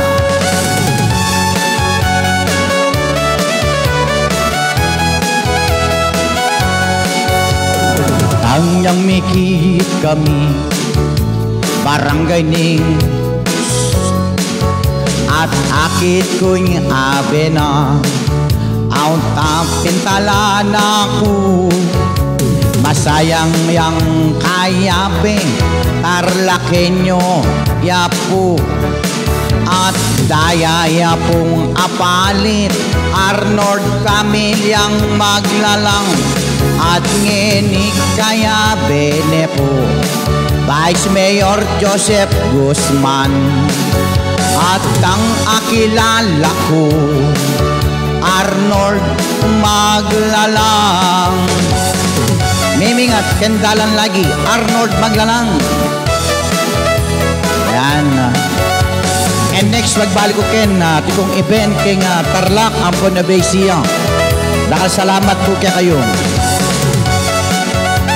Tangyang mikit kami Barangay ning At akit ko'y abe na Ang tapintala na ko. Masayang yang kayabe Tarlakenyo yapo. At dayaya pong apalit. Arnold Camilyang maglalang. At nginig kaya bene po Vice Mayor Joseph Guzman. At ang akilala ko Arnold maglalang. Miming at kendalan lagi Arnold maglalang. Yan And next magbalik ko ken na tikong event king uh, Tarlac Ampon na Baysiya Dakal salamat po kaya kayo.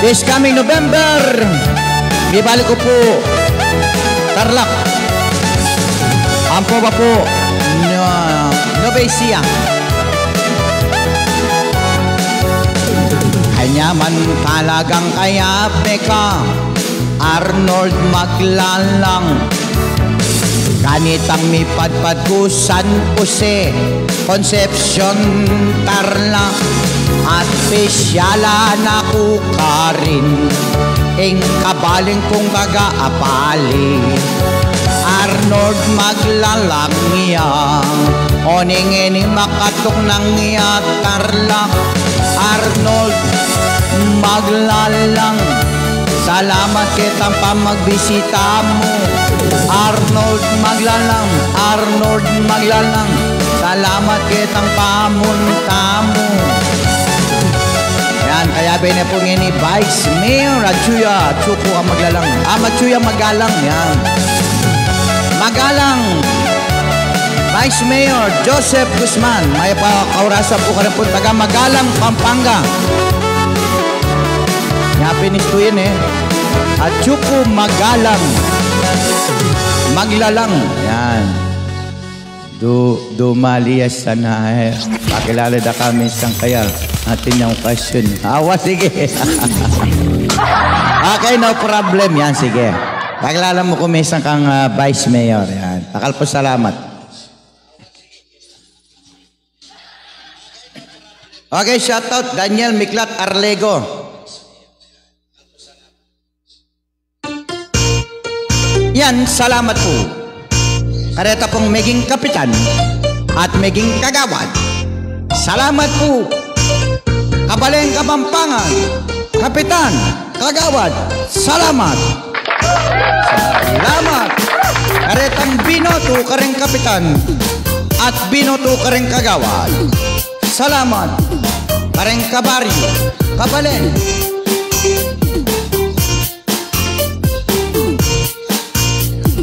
This coming November Ibalik ko po Tarlac. Ampo ba po? No, Novesia Kanya man talagang kaya ka Arnold maglalang. Kanitang mi padpad ko San Jose Concepcion Tarlac. At pesyala na ko ka rin Ing kabaling kong kagaapali Arnold maglalang niya Oning ini makatok ng iya Arnold maglalang Salamat kitang pamagbisita mo. Arnold maglalang Arnold maglalang. Salamat kitang pamunta mo. Yan, kaya bine po ngini Vice Mayor Achuya Chuko ang maglalang? Ah, Machuya magalang Yan. Magalang. Vice Mayor Joseph Guzman. May pakaurasa po ka rin po taga Magalang, Pampanga Yapinis ko yun eh At Chuko Magalang Maglalang Yan Du, dumaliyas sana eh. Pakilala da kami sang kaya atin yung question. Awa, sige. okay, no problem. Yan, sige. Pakilala mo kung isang kang ah, vice mayor. Yan. Takal po salamat. Okay, shoutout Daniel Miklat Arlego. Yan, salamat po. Kareta pong maging kapitan at maging kagawad. Salamat po. Kabaleng Kapampangan, Kapitan, Kagawad, salamat. Salamat. Karetang binoto ka rin kapitan at binoto ka rin kagawad. Salamat. Kareng kabaryo, kabaleng.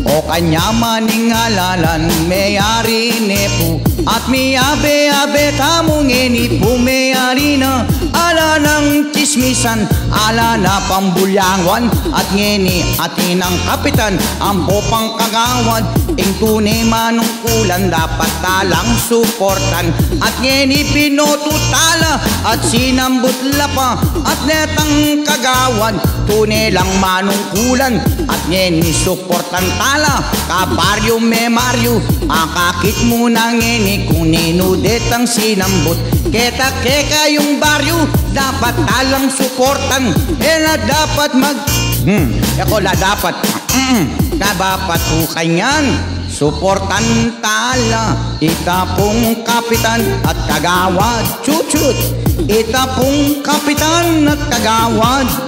O kanya maning halalan Mayari ne po At mi abe abe tamong eni po mayari na. Ala ng chismisan Ala na pambulyangon. At ngeni atin ang kapitan Ang popang kagawad. Ing tunay manungkulan Dapat talang suportan. At ngeni pinotutala At sinambut lapa. At netang kagawad Tunay lang manungkulan At ngeni suportan tala. Kabaryo me Mario Akakit mo na ngeni Kung ninudet ang sinambut Keta keka yung baryo Dapat talang suportan. Eh na dapat mag Hmm, ako la dapat. Mm, dapat po kanyan. Suportan tala Itapong kapitan at kagawad. Chuchut Itapong kapitan at kagawad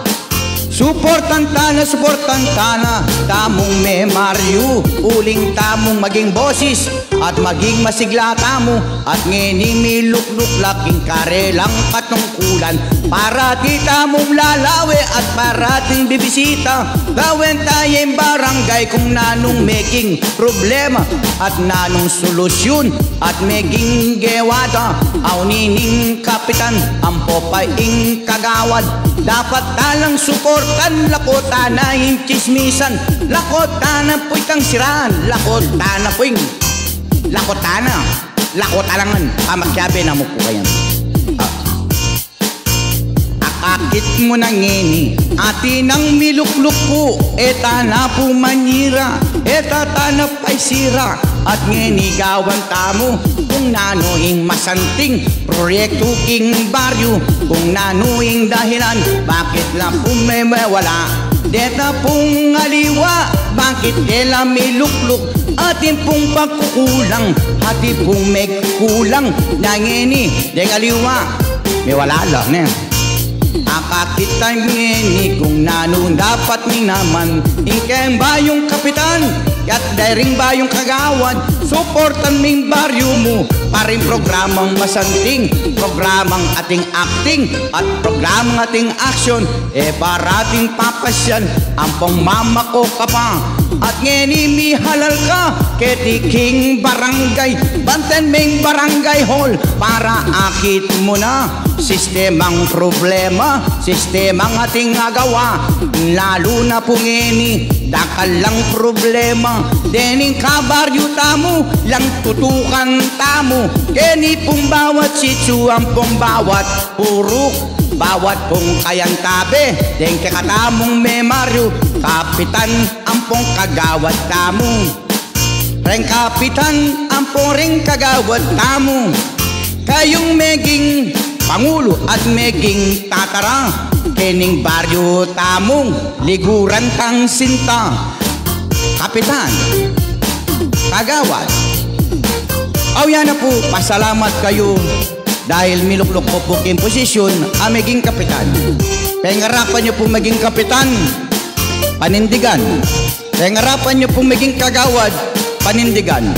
Suportan tana, suportan tana. Tamong me Mario. Uling tamong maging boses At maging masigla tamo. At ngini milukluk laking karelang katungkulan Para ti tamong lalawe At para ting bibisita. Gawin tayong barangay Kung nanong making problema At nanong solusyon At maging gewada. Aw nining kapitan Ang popaing kagawad. Dapat talang suportan Lakota na yung chismisan Lakota na po'y kang siraan Lakota na po'y Lakota na. Lakota langan Pamakyabe na mo po kayan. Akakit mo na ngeni Ati nang milukluk po. Eta na po manira. Eta na pa'y sira At ngeni gawan tamo Kung nanuing masanting Proyekto king baryo. Kung nanuing dahilan Bakit na po may wala Deta pong aliwa Bakit kela milukluk Atin pong pagkukulang Hati pong may kulang. Nangini Deng aliwa May wala lang na Akakita ngeni kung nanong dapat ni naman. Ingkeng bayong kapitan Kat daring bayong kagawad. Suportan ming baryo mo Paring programang masanting Programang ating acting At programang ating action E parating papasyan Ang pangmama ko ka pa At ngeni halal ka Ketiking barangay. Banten ming barangay hall Para akit mo na Sistemang problema Sistemang ating agawa. Lalo na pungeni Dakal lang problema. Dening kabaryo tamo Lang tutukan tamo. Keni pong bawat sitsu Ang pong bawat purok Bawat pong kayang tabi. Den kakatamong memaryo Kapitan ang pong kagawad tamo. Reng kapitan ang pong ring kagawad tamo. Kayong meging Pangulo at meging tatara Kening baryo tamong Liguran tang sinta Kapitan Kagawad Aw yan na po Pasalamat kayo Dahil miluklok po po king posisyon Ang meging kapitan. Pengarapan niyo po maging kapitan Panindigan. Pengarapan niyo po maging kagawad Panindigan.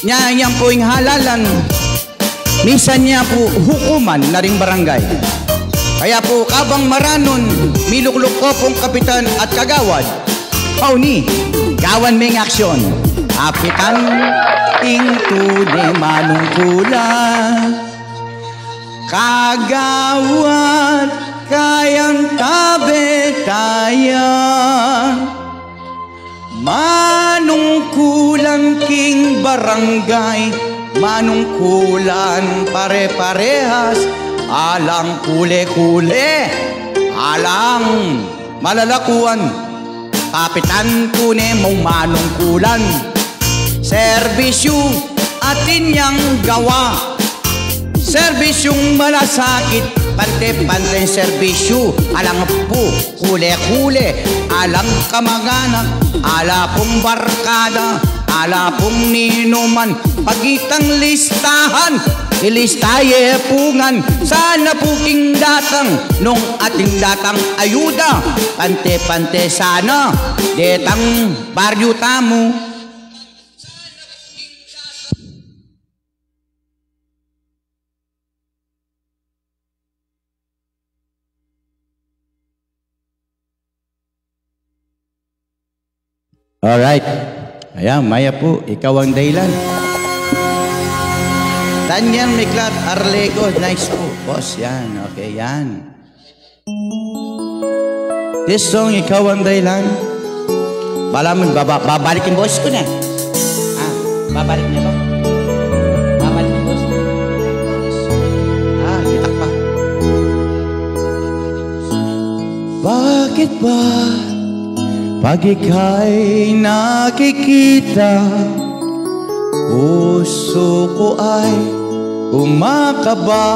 Nya yan po yung halalan Minsan niya po hukuman na ring barangay. Kaya po kabang maranon, miluklok ko pong kapitan at kagawad. Pauni, gawan ming aksyon. Kapitan, ing tude manungkula. Kagawad, kayang tabe tayan. Manungkulan king barangay Manungkulan pare-parehas Alang kule-kule Alang malalakuan. Kapitan kune mong manungkulan Serbisyo atin yang gawa. Serbisyong malasakit Pante-pante serbisyo Alang po kule-kule Alang kamaganak Ala pong barkada Ala pong ninuman Pagitang listahan Ilistaye pungan Sana puking datang Nung ating datang ayuda Pante-pante sana Detang baryo tamo Alright. Ayan, Maya po, ikaw ang dahilan. Daniel Miklat Arlego, nice po. Boss, yan. Okay, yan. This song, ikaw ang dahilan. Malaman, baba, babalik yung boss ko na. Ah, babalik niya ba? Babalik yung boss. Ah, itak pa. Bakit ba pag ika'y nakikita Puso ko ay umakaba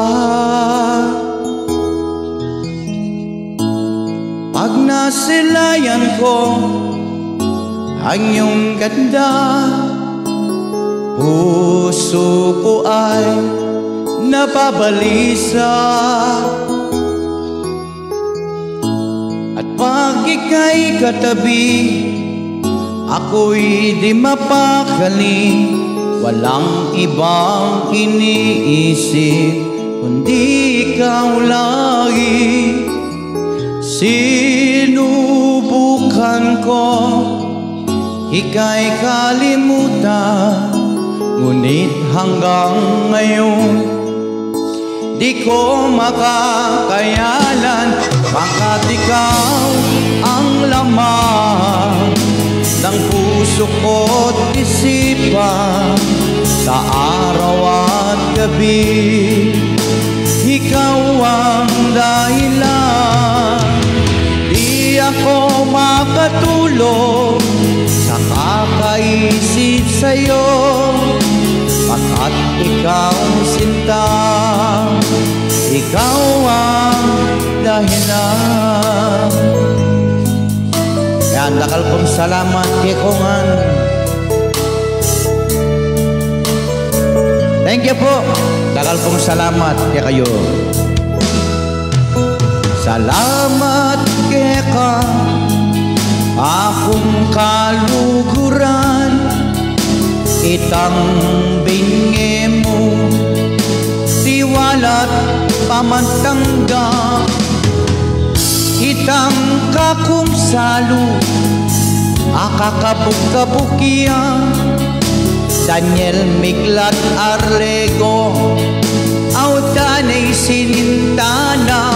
Pag nasilayan ko ang iyong ganda Puso ko ay napabalisa At pag ika'y katabi Ako'y di mapakali. Walang ibang iniisip Kundi ikaw lagi. Sinubukan ko Ika'y kalimutan. Ngunit hanggang ngayon Di ko makakayalan Pagkat ikaw ang laman Ng puso ko't isipan? Sa araw at gabi Ikaw ang dahilan. Di ako makatulog Sa kakaisip sa'yo. Pagkat ikaw sinta? Ikaw ang Yan, dakal kong salamat kay Kongan. Thank you po. Dakal kong salamat kay kayo. Salamat kay ka. Akong kaluguran Itang bingi mo. Tiwala't pamantanggap Itang kakong salo Akakabuk-kabukian Daniel Miglat Arlego Autanay sinintana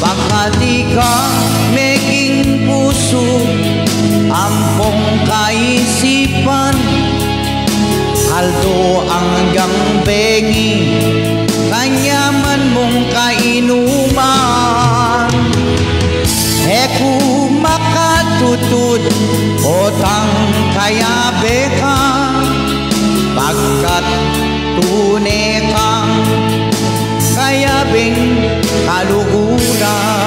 Baka di ka meging puso Ampong kaisipan. Aldo hanggang bengi Kanyaman mong kainuman makatutod Otang kaya beka Pagkat tunay kang Kayabing kaluguran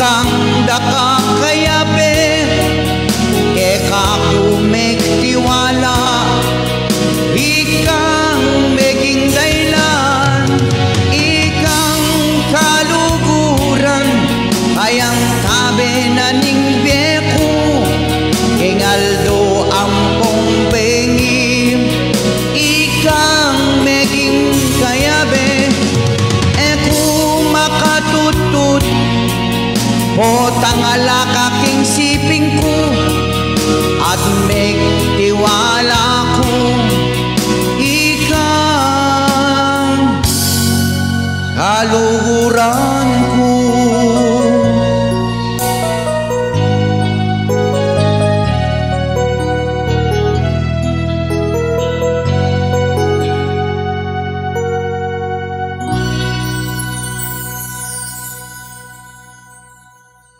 potang daka kayabe Eka kumektiwala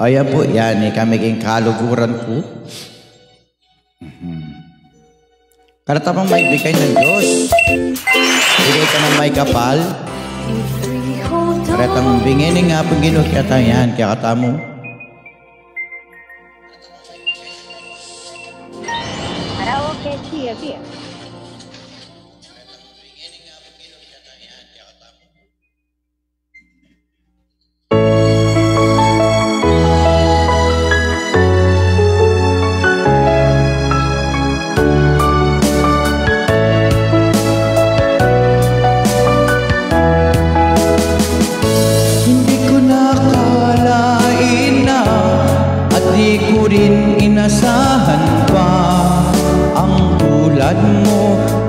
Ayan po, yan eh, kami king kaluguran po. Mhm. Karatapang may bigay ng Diyos. Bigay ka ng may kapal. Karatang bingin nga pag ginukita yan, kaya katamo.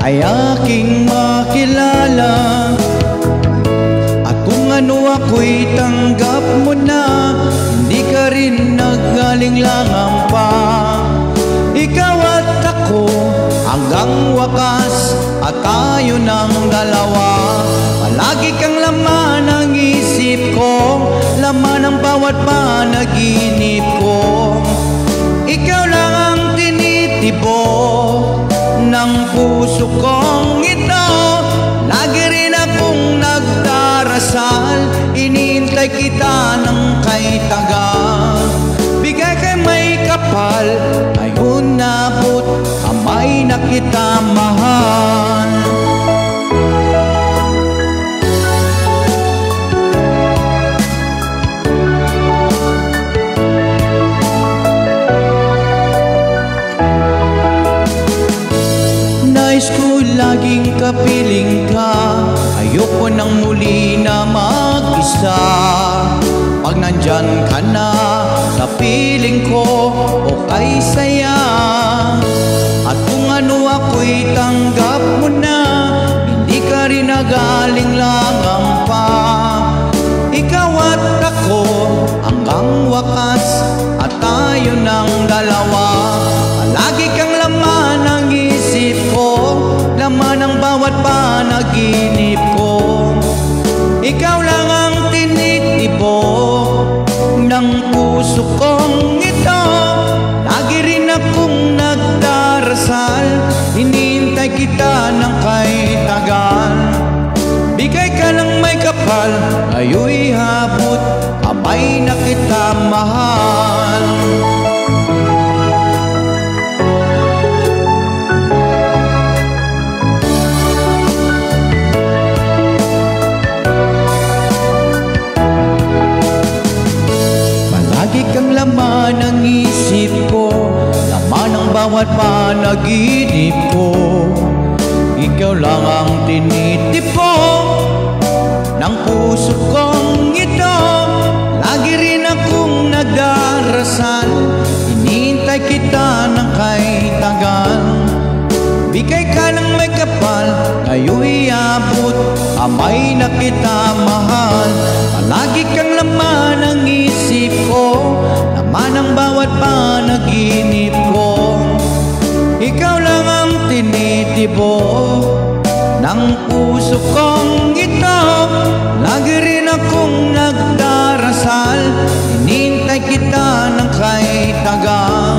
Ay aking makilala. At kung ano ako'y tanggap mo na Hindi ka rin nagaling-langan pa. Ikaw at ako hanggang wakas At tayo ng dalawa. Palagi kang laman ng isip ko Laman ng bawat panaginip ko puso kong ito Lagi rin akong nagdarasal. Inintay kita ng kay tagal Bigay kay may kapal Ngayon nabot Kamay na kita mag-isa Pag nandyan ka na sa piling ko O kay saya. At kung ano ako'y tanggap mo na Hindi ka rin nagaling langang pa. Ikaw at ako hanggang wakas bawat panaginip ko Ikaw lang ang tinitipo Ng puso kong ito. Lagi rin akong nagdarasal Hinintay kita ng kay tagal Bigay ka ng may kapal Ngayon'y abot Amay na kita mahal. Palagi kang laman ng isip ko Laman ang bawat tinitibo Ng puso kong ito Lagi rin akong nagdarasal. Hinintay kita ng kay tagal.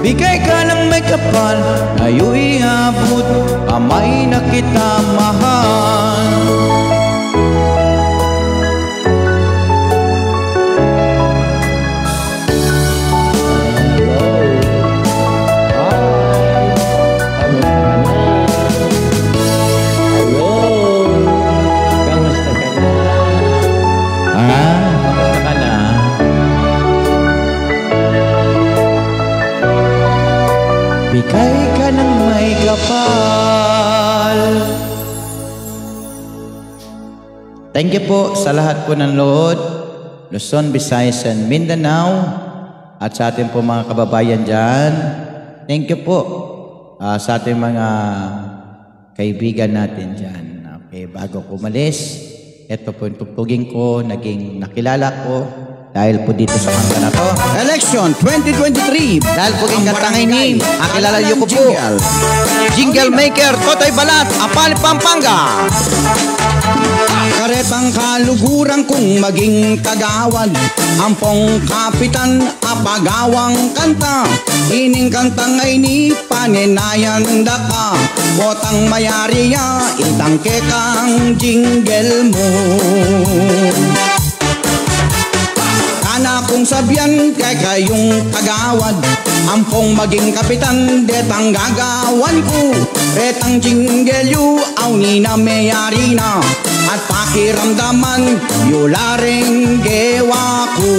Bigay ka ng may kapal Ngayon'y abot Kamay na kita mahal Thank you po sa lahat po ng Lord Luzon, Visayas, and Mindanao at sa ating po mga kababayan dyan. Thank you po ah, sa ating mga kaibigan natin dyan. Okay, bago ko umalis, ito po yung tugtugin ko, naging nakilala ko dahil po dito sa kanta na to. Election 2023, dahil po yung kanta ngayon ni, akilala niyo ko po. Jingle Maker, Totoy Balat, Apal, Pampanga. Aretang kaluguran kung maging kagawad. Ampong kapitan apagawang kanta. Ining kanta ngay ni paninayan daka Botang mayari ya itangke kang jingle mo. Kana kung sabyan kay kayong kagawad. Ampong maging kapitan detang gagawan ko. Retang jingle yu aw ni na mayari na At pakiramdaman yularing gewa ko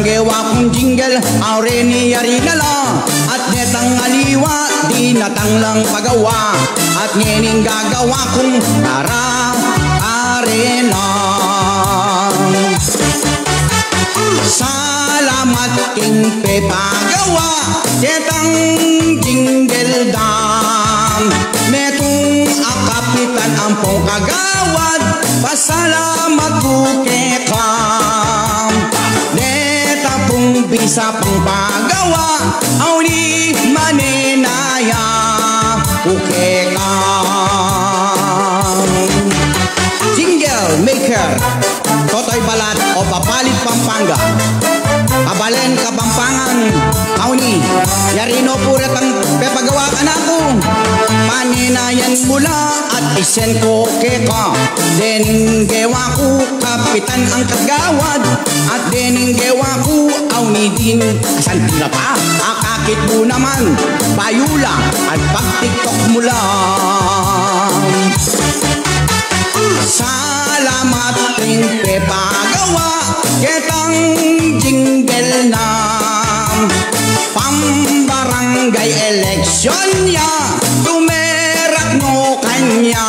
Netang gewa kong jingle Aure ni yari na lang At netang aliwa Di natang lang pagawa. At ngening gagawa kong Tara arena Salamat king pepagawa Netang jingle dam. Metong akapitan ang pong kagawad Pasalamat ko kekam Neta bisa pang pagawa manenaya Ukekam Jingle Maker Totoy Balat o Papalit Pampanga Kabalen Kapampangan Auni Yarino puret ang pepagawa ka na ko. Paninayan mula at isen ko keka Dening gewa ko kapitan ang kagawad. At dening gewa ko auni din Asan tila pa akakit mo naman Bayula at pag-tiktok mo lang. Salamat ring pepagawa Ketang jingle na Pambarangay eleksyon ya Tumerak no kanya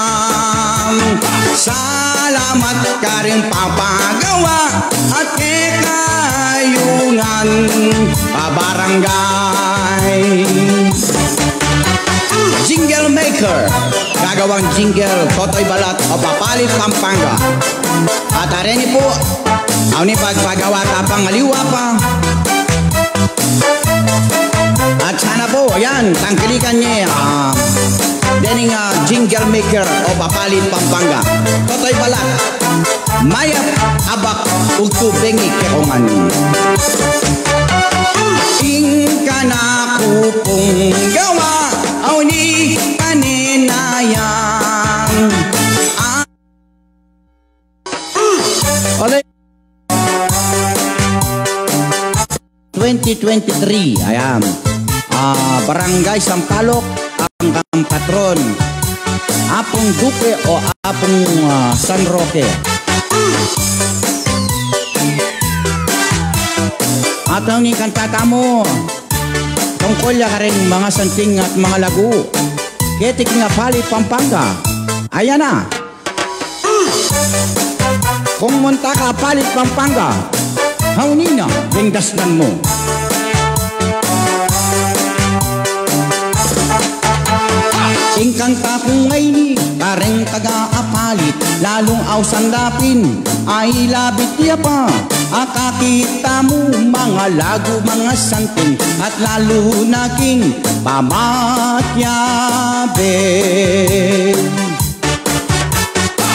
Salamat ka rin papagawa At kekayungan Barangay Jingle Maker. Gagawang jingle Totoy Balat o Papalit Pampanga At areni po Aw ni pagpagawa tapang aliwa pa. At sana po Ayan Tangkilikan niya uh, Dening uh, Jingle Maker o Papalit Pampanga Totoy Balat. Mayap Abak Ugto Bengi Kekongan Ingka na kupong gawa Aw ni kaninayan Ah. Olay 2023 Ayan ah, Barangay Sampalok Ang ang patron. Apong Duque o Apong ah, San Roque At ang ni kantata mo, tungkol ka rin mga santing at mga lagu. Ketik nga palit Pampanga. Ayan na. Kung munta ka palit Pampanga, haunin na, dasnan mo. Ingkanta kong ngayon, kareng taga-apalit, lalong awsan dapin, ay labit niya pa. Akakita mo mga lago, mga santing, at lalo naging pamatyabe.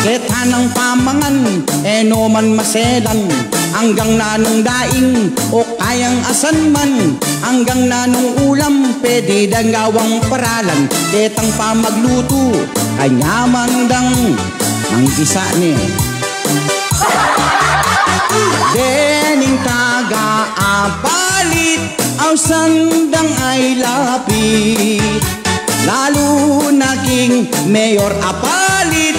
Keta ng pamangan, eno man maselan, hanggang nanong daing, o kayang asan man, hanggang nanong ulam, pwede dangawang paralan, ketang pamagluto, kanyaman dang, ang isa ni. Dening taga-apalit, ang sandang ay lapit, lalo naging mayor apalit,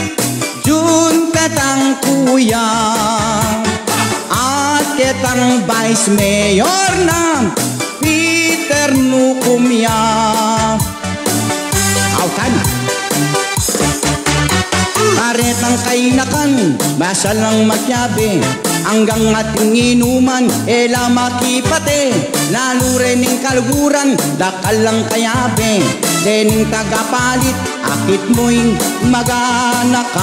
Jun katang kuya. At ketang vice mayor na Peter Nukumya lang kainakan, masal lang matyabe. Hanggang ating inuman, ela makipate. Lalo rin ng kaluguran, dakal lang kayabe. Dening tagapalit, akit mo'y maganakan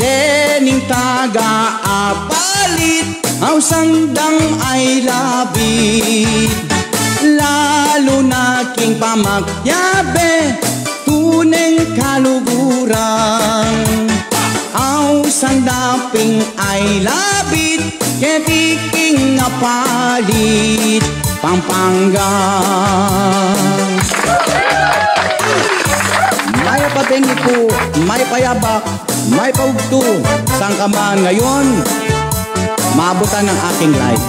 Dening taga-apalit Ang sandang ay labit. Lalo na king pamakyabe Tuneng kaluguran Ang sandaping ay labit Ketiking apalit Pampanga may pabengi po, may payabak, may paugto. Saan ka man ngayon? Maabutan ng aking life.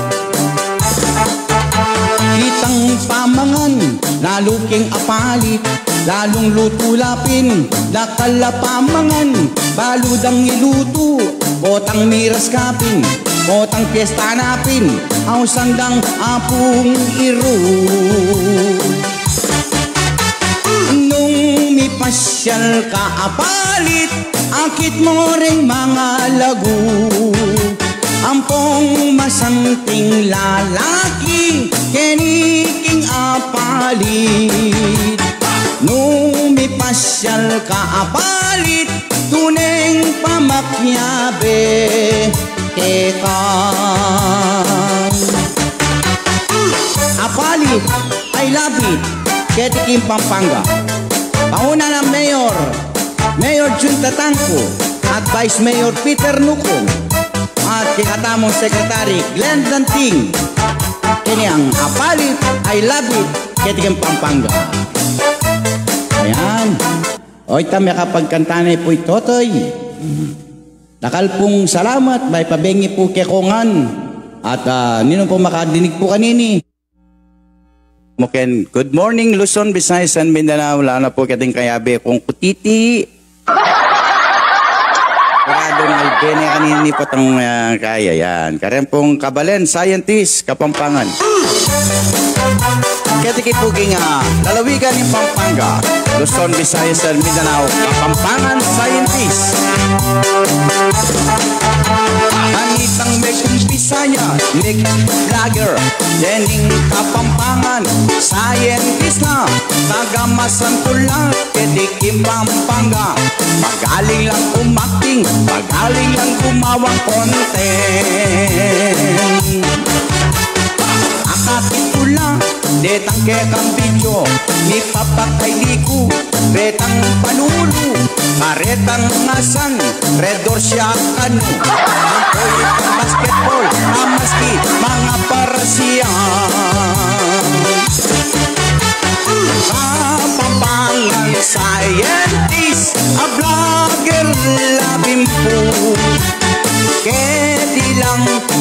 Kitang pamangan, lalo king apalit, lalong lutulapin, dakala pamangan, baludang iluto, botang miras kapin, botang piyesta napin, ang sandang apong iru. Nung mipasyal ka apalit Akit mo ring mga lagu Ampong masanting lalaki Keniking apalit. Nung mipasyal ka apalit Tuneng pamakyabe Tekang Apalit, I love it, Ketikim Pampanga. Pauna ng Mayor, Mayor Jun Tatangco, at Vice Mayor Peter Nucong, at tikatamong Secretary Glenn Danting. Kini ang Apalit, I love it, Ketikim Pampanga. Ayan. Oy, tami kapag kantanay po'y totoy. Nakal pong salamat, may pabengi po kekongan. At uh, nino po makadinig po kanini. Muken, good morning Luzon, Visayas, and Mindanao. Wala na po kating kayabe kung kutiti. Kurado ng Albene kanini po itong uh, kaya yan. Karen pong kabalen, scientist, kapampangan. Ketiki po nga, lalawigan ng Pampanga, Luzon, Visayas, Mindanao, kapampangan, scientist. Bisaya, Nick Vlogger, Lening Kapampangan, Scientist na, taga Masantula, Kedikim Pampanga. Magaling lang umakting, magaling lang gumawang content. Lang, detang kekang video Ni Papa kay Liku, betang panulu Karetang ngasan, redor siya kanu Ang basketball, amaski, mga parasiyan Kapampangan scientist, a vlogger Kedi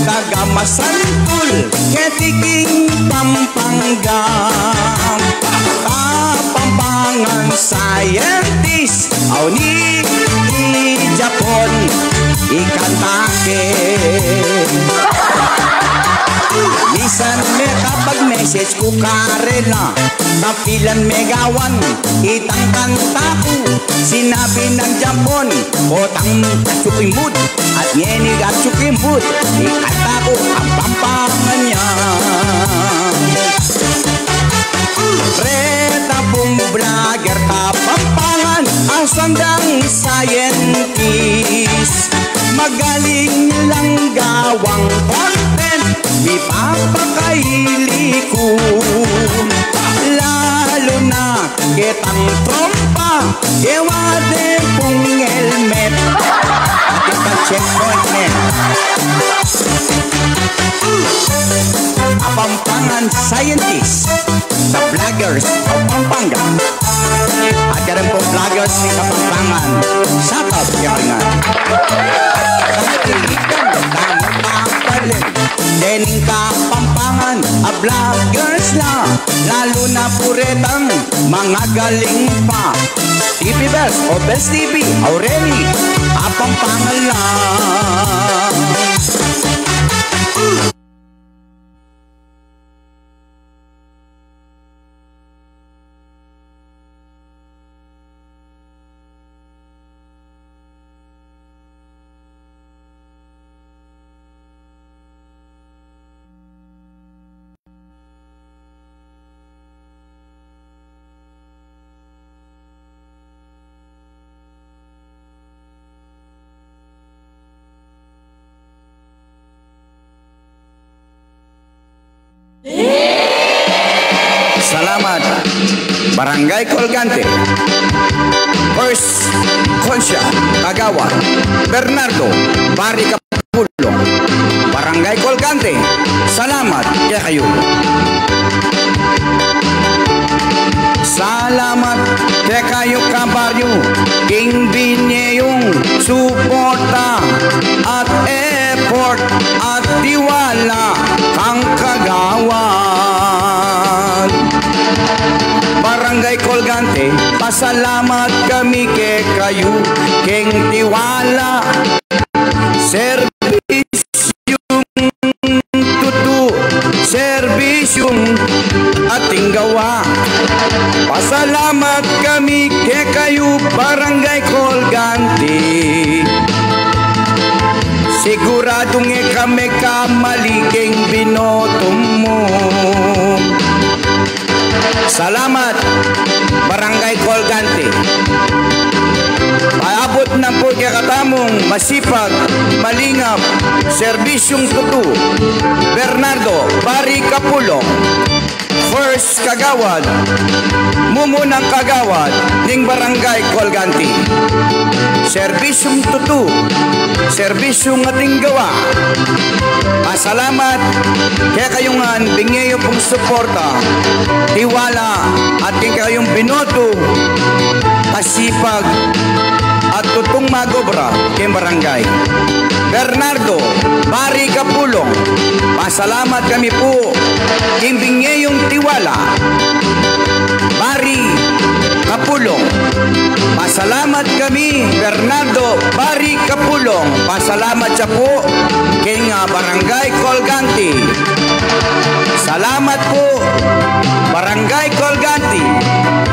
lang kagamasantul Ketiking pampanga Kapampangan scientist Aw ni ni Japon Ikantake Bisan me kapag message ko karela Kapilan megawan Itang kanta ko Sinabi ng Japon Kotang atsukimut At nyenig atsukimut Ikanta ko ang pampangan niya Reta pong vlogger kapampangan Ang sandang scientist Magaling lang gawang content Di papakaili ko Lalo na kitang trompa Ewade pong helmet At itang checkpoint men Kapampangan scientist Sa vloggers of Pampanga At karon po vloggers ni Kapampangan Shout out yaringan Sa kilikan Tamang kapalit Dening Kapampangan A vloggers na. Lalo na puretang Mga galing pa. TV Best o Best TV Aureli Kapampangan lang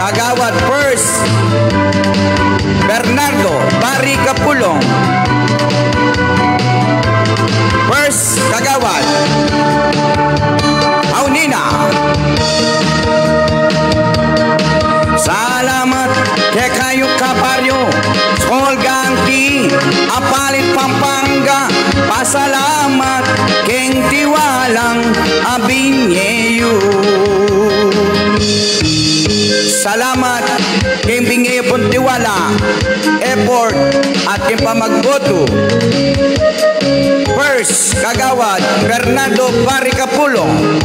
Kagawad First, Bernardo Bari Kapulong, tiwala, effort at kay pamagboto. First, kagawad, Bernardo Paricapulong.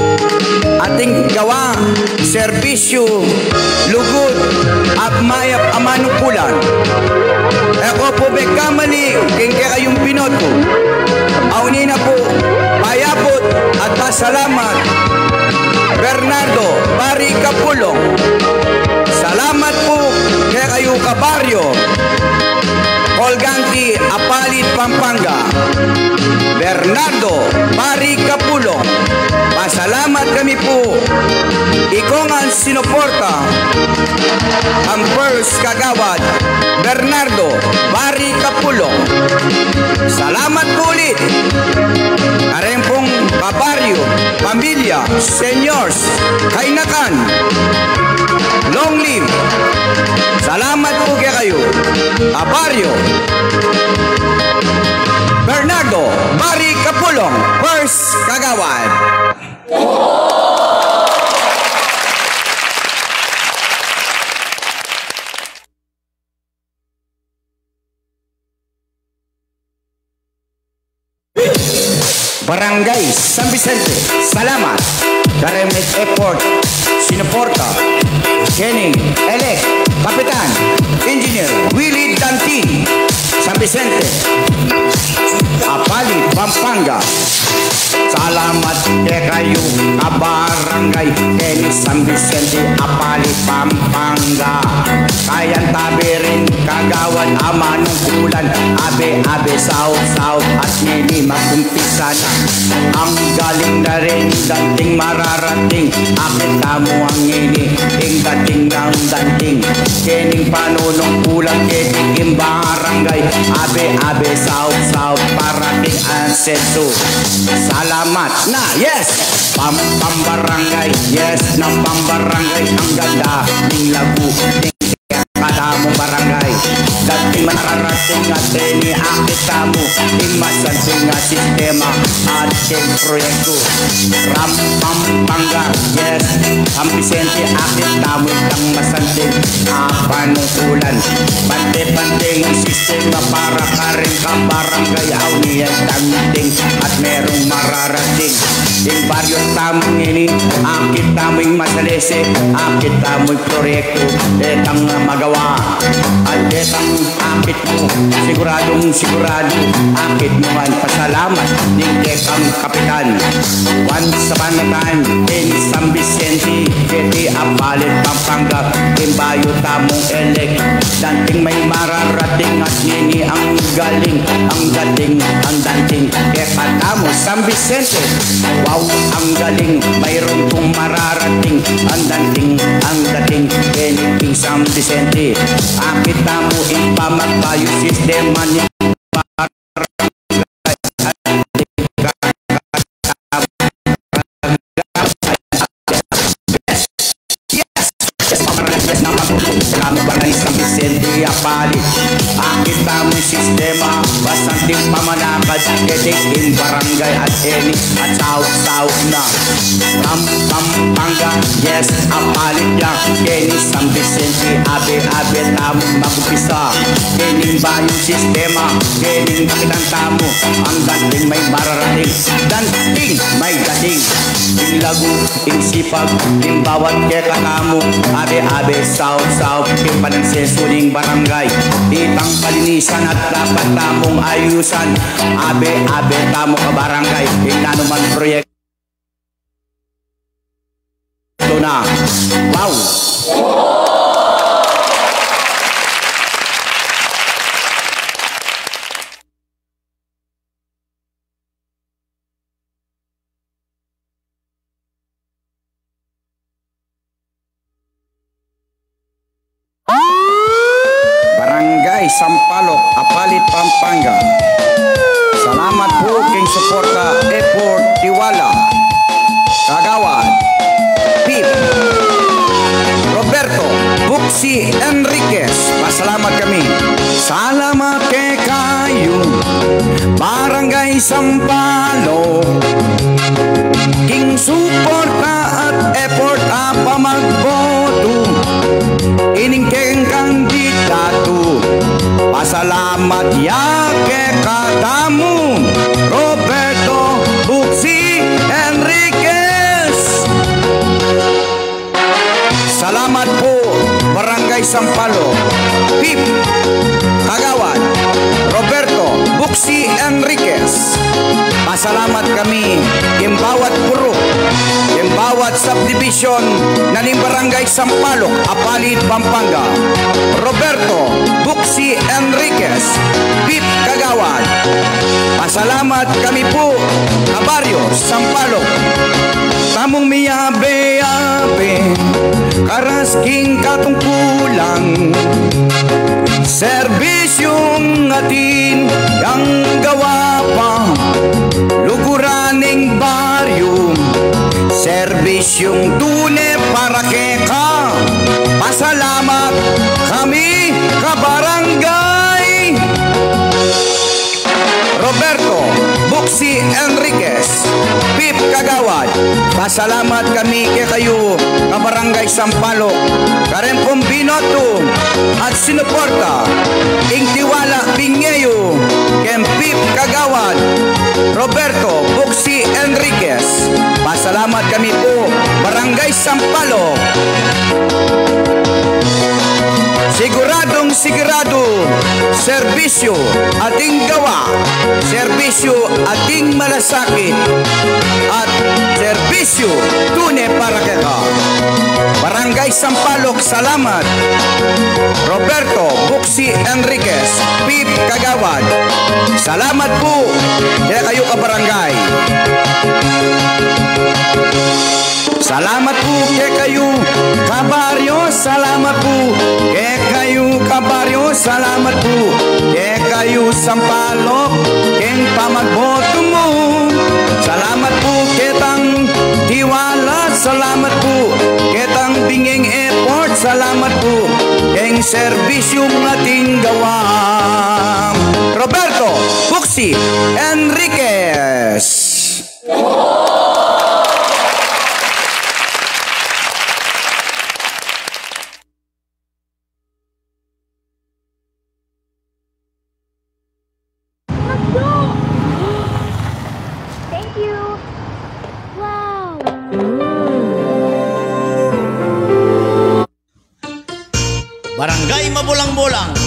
Ating gawa, serbisyo, lugod, at mayap amanukulan. Ako po be kamali, king kaya kayong pinoto. Auni na po, payapot at pasalamat. Bernardo Paricapulong. Salamat po kaya kayo kabaryo. Colganti Apalit Pampanga. Bernardo Bari Kapulong. Pasalamat kami po. Ang sinuporta. Ang first kagawad, Bernardo Bari Kapulong. Salamat po ulit. Karen pong kabaryo, pamilya, seniors, kainakan, long live. Salamat po kayo. Abaryo. Bernardo Bari Kapulong, First Kagawad. Barangay San Vicente, salamat. Karemet Effort, sinuporta. Kenny, Elec, Kapitan, Engineer Willie Dantin, San Vicente, Apali, Pampanga. Salamat kay kayo, kabarangay, Kenny San Vicente, Apali, Pampanga. Kayan tabi rin, kagawad, ama ng kulan, abe, abe, saw, saw, at nini, magumpisa na. Ang galing na rin, dating mararating, akit mo ang ngini, ing dating ng dating, kening panunong kulang, kening barangay, abe, abe, saw, saw, parating anseso. Salamat na, yes! Pam, pambarangay, yes, ng pambarangay, ang ganda, ning lagu, tamong barangay Dating mararating at iniakit tamo Imasansin nga sistema ating proyekto Ram Pampanga, yes. Ang Vicente akit tamo itang masansin Apanungkulan Bante-banting ang sistema para ka rin ka barangay. Aw niyan tanting at merong mararating. Yung baryo tamong ini Akit tamo'y masalese Akit tamo'y proyekto. Etang magawa At etang akit mo Siguradong sigurado. Akit mo ang pasalamat Ning ekang kapitan. Once upon a time In San Vicente Kiti Apalit Pampanga Timbayo tamong elek Danting may mararating At nini ang galing. Ang dating ang danting Kaya tamo San Vicente. Wow ang galing Mayroon kong mararating. Ang dating ang dating Anything San Vicente Akit tamo Ipamagbayo sistema ni at eni At sahog-sahog na. Ram Pampanga Yes, Apalit lang Keni San Vicente Abe-abe tamong magupisa Kening bayong sistema? Kening kakitan tamo. Ang dating may mararating. Dating may dating. Ing lagu, ing sipag Ing bawat keka tamo. Abe-abe, sahog-sahog Ing panansesuning barangay. Itang palinisan at dapat tamong ayusan. Abe-abe tamo ka barangay Ing nanuman proyekto na Wow!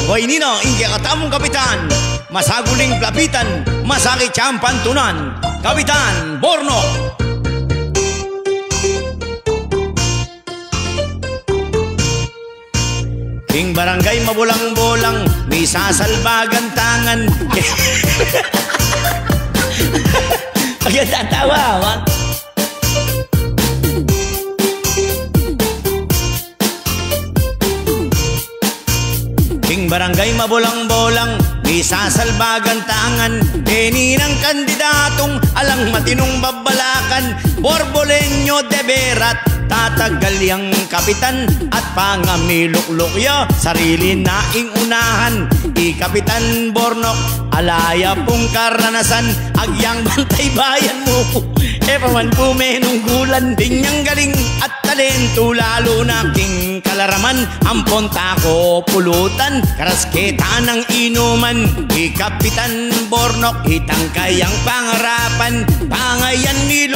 Mabulang-Bulang, Guaynino, India Katamong Kapitan, Masaguling Plapitan, Masaki Champan Tunan, Kapitan Borno. King Barangay Mabulang-Bulang, may sasalbagan tangan. Pag tatawa, wag. Barangay Mabulang-Bolang May sasalbagan tangan Eni ng kandidatong Alang matinong babalakan. Borbolenyo de Berat Tatagal yang kapitan. At pangamiluklok ya Sarili na ing unahan. Di Kapitan Bornok Alaya pong karanasan. Agyang bantay bayan mo E paman pumenunggulan Dinyang galing at talento Lalo na king kalaraman. Ampon tako pulutan Karas kita ng inuman. Di Kapitan Bornok Hitang kayang pangarapan. Pangayan ni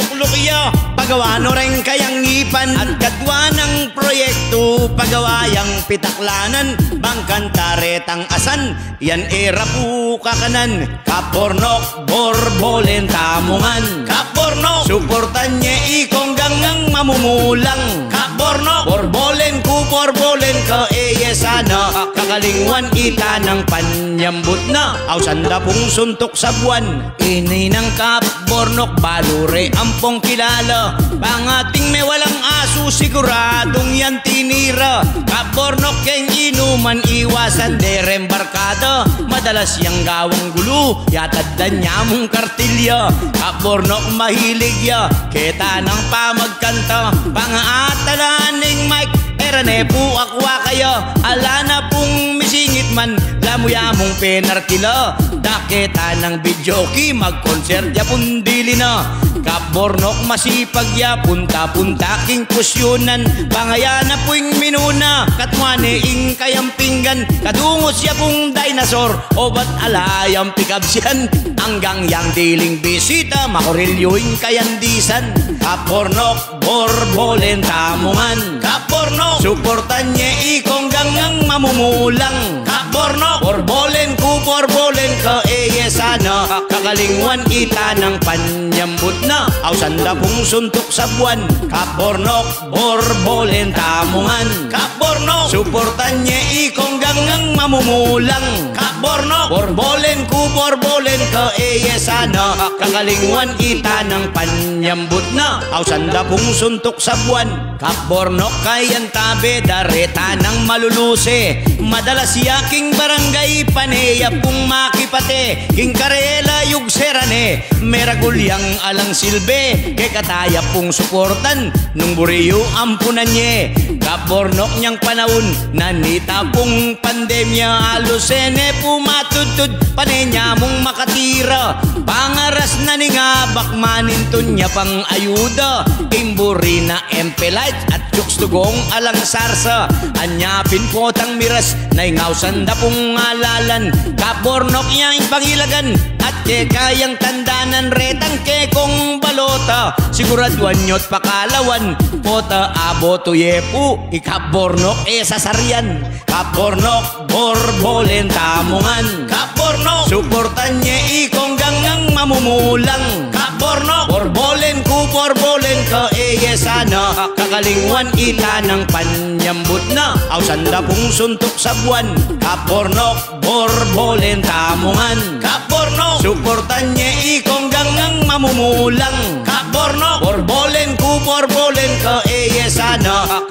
Luklukya Pagawano rin kayang ipan At kadwa ng proyekto. Pagawayang pitaklanan Bangkan taretang asan. Yan era po kakanan Kapornok Borbolen tamungan. Kapornok Suportan niya ikong gangang mamumulang. Kapornok Borbolen ku borbolen ka eye sana. Kakalingwan ita ng panyambut na. Aw sanda pong suntok sa buwan Inay ng kapornok Balure ampong kilala Pangating may walang aso Siguradong yan tinira. Kapornok keng inuman Iwasan derem barkada Madalas yang gawang gulo Yatad niya mong kartilya Kapornok mahilig ya Kita ng pamagkanta Pangaatalaning mic Era ne po akwa kayo. Ala na pong misingit man Lamuya mong penarkila Daketa ng bidyoki Mag-concert ya pundili na Kabornok masipag ya Punta-punta king kusyonan. Pangaya na puing minuna Katwane ing kayang pinggan. Kadungos ya pong dinosaur O ba't alayang pikabsyan Hanggang yang diling bisita Makorilyo ing kayandisan Kapornok borbolen tamungan Kapornok Suportan niya ikong gangang mamumulang Kapornok Borbolen ku borbolen ka eye sana Kakalingwan ita ng panyambut na. Aw sanda pong suntok sa buwan. Kapornok borbolen tamungan Kapornok Suportan niya ikong gangang mamumulang. Kapornok Borbolen ku borbolen ka eye sana Kakalingwan ita ng panyambut na. Aw sanda pong suntok sa buwan. Kapornok kayan tabi dareta ng maluluse. Madalas yaking barangay paneya pong makipate King karela yug serane. Meragulyang alang silbe Kay kataya pong suportan Nung buriyo ampunan nye Kapornok niyang panahon Nanita pong pandemya. Alusene pumatudtud Panenya mong makatira. Pangaras na ni nga Bakmanintun niya pang ayuda. Imburi na empelites At tugong alang sarsa. Anyapin po tang miras Naingaw sanda pong ngalalan Kapornok niyang pangilagan At ke kayang tandanan Retang ke kong balota. Siguraduan nyo't pakalawan Pota aboto yepu. Ikapornok e sasarian Kapornok borbolen tamungan. Kapornok Suportan niya ikong gangang mamumulang Kapornok Borbolen ku borbolen ka eye sana Kakalingwan ita ng panyambut na. Aw sanda pong suntok sa buwan. Kapornok borbolen tamungan Kapornok Suportan niya ikong gangang mamumulang. Kaborno Borbolen ku borbolen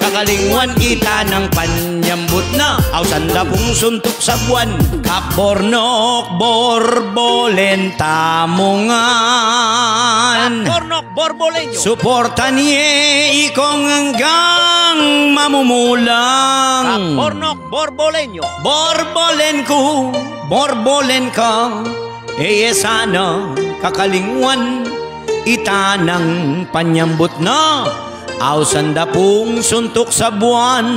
sana Kakalingwan kita ng panyambut na. Aw sanda pong suntok sa buwan. Kabornok borbolen tamungan. Kabornok borbolen. Suportan niya ikong hanggang mamumulang. Kabornok borbolenyo Borbolen ku borbolen ka. Eye sana kakalingwan itanang panyambut na Aw sanda pong suntok sa buwan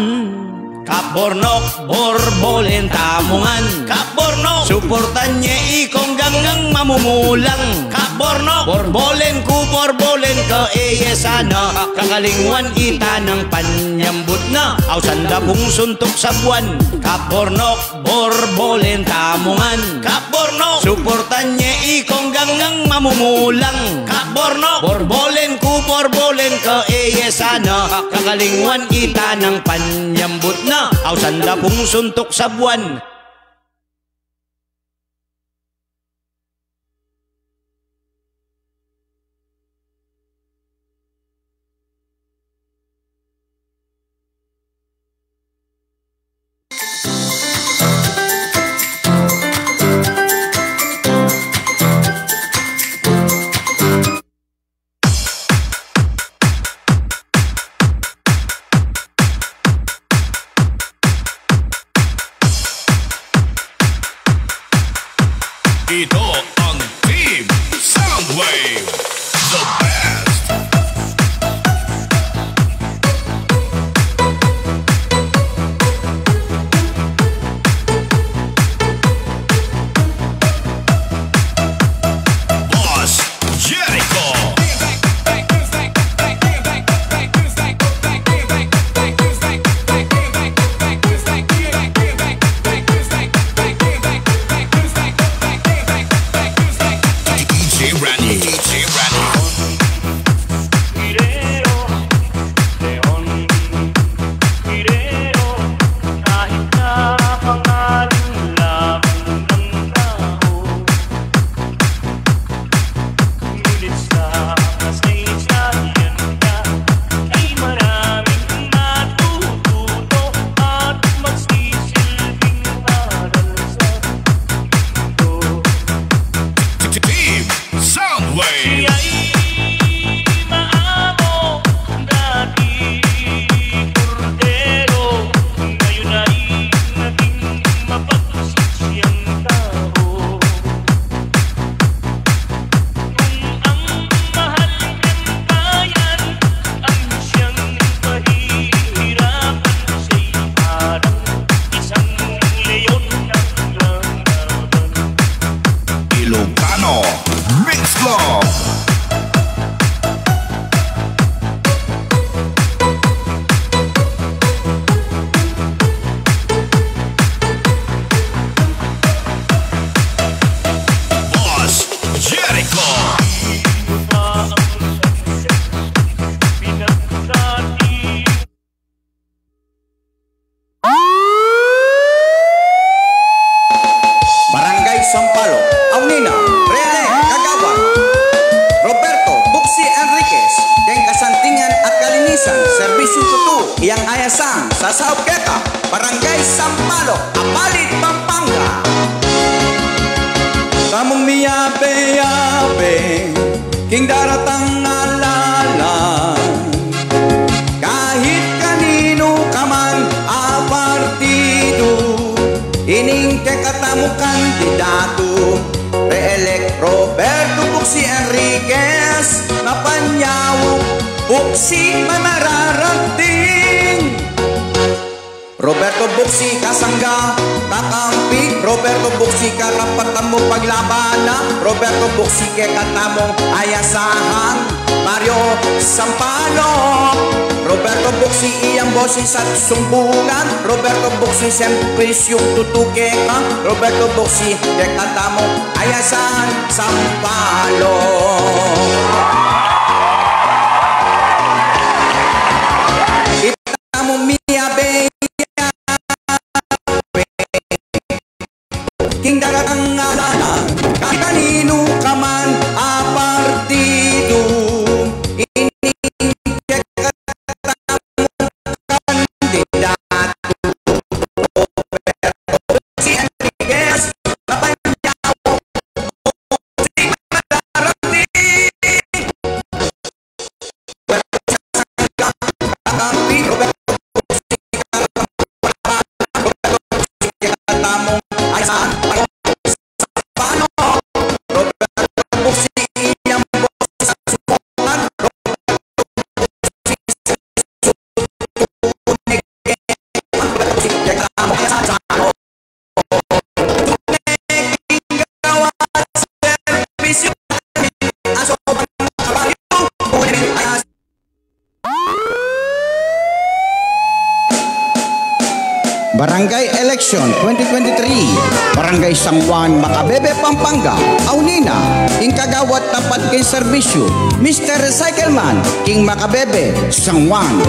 Kabornok, borbolen, tamungan Kabornok, suportan niya ikong gangang mamumulang. Kabornok, borbolen ku, borbolen ka Eye sana kakalingwan ita ng panyambut na. Aw sanda pong suntok sa buwan Kabornok, borbolen, tamungan Kabornok, suportan niya ikong gangang mamumulang. Kabornok, borbolen ku, borbolen ka Eye sana kakalingwan ita ng panyambut na Aw sanda pong suntok sa buwan Buksi mararating Roberto Buksi kasangga kakampi Roberto Buksi karena mo paglabana Roberto Buksi ke katamong ayasahan Mario Sampano. Roberto Buksi iyang boses at sumbungan Roberto Buksi sempris yung tutuke ka Roberto Buksi ke katamong ayasahan Sampalo I'm on me. Serbisyo, Mr. Recycleman, King Macabebe, San Juan.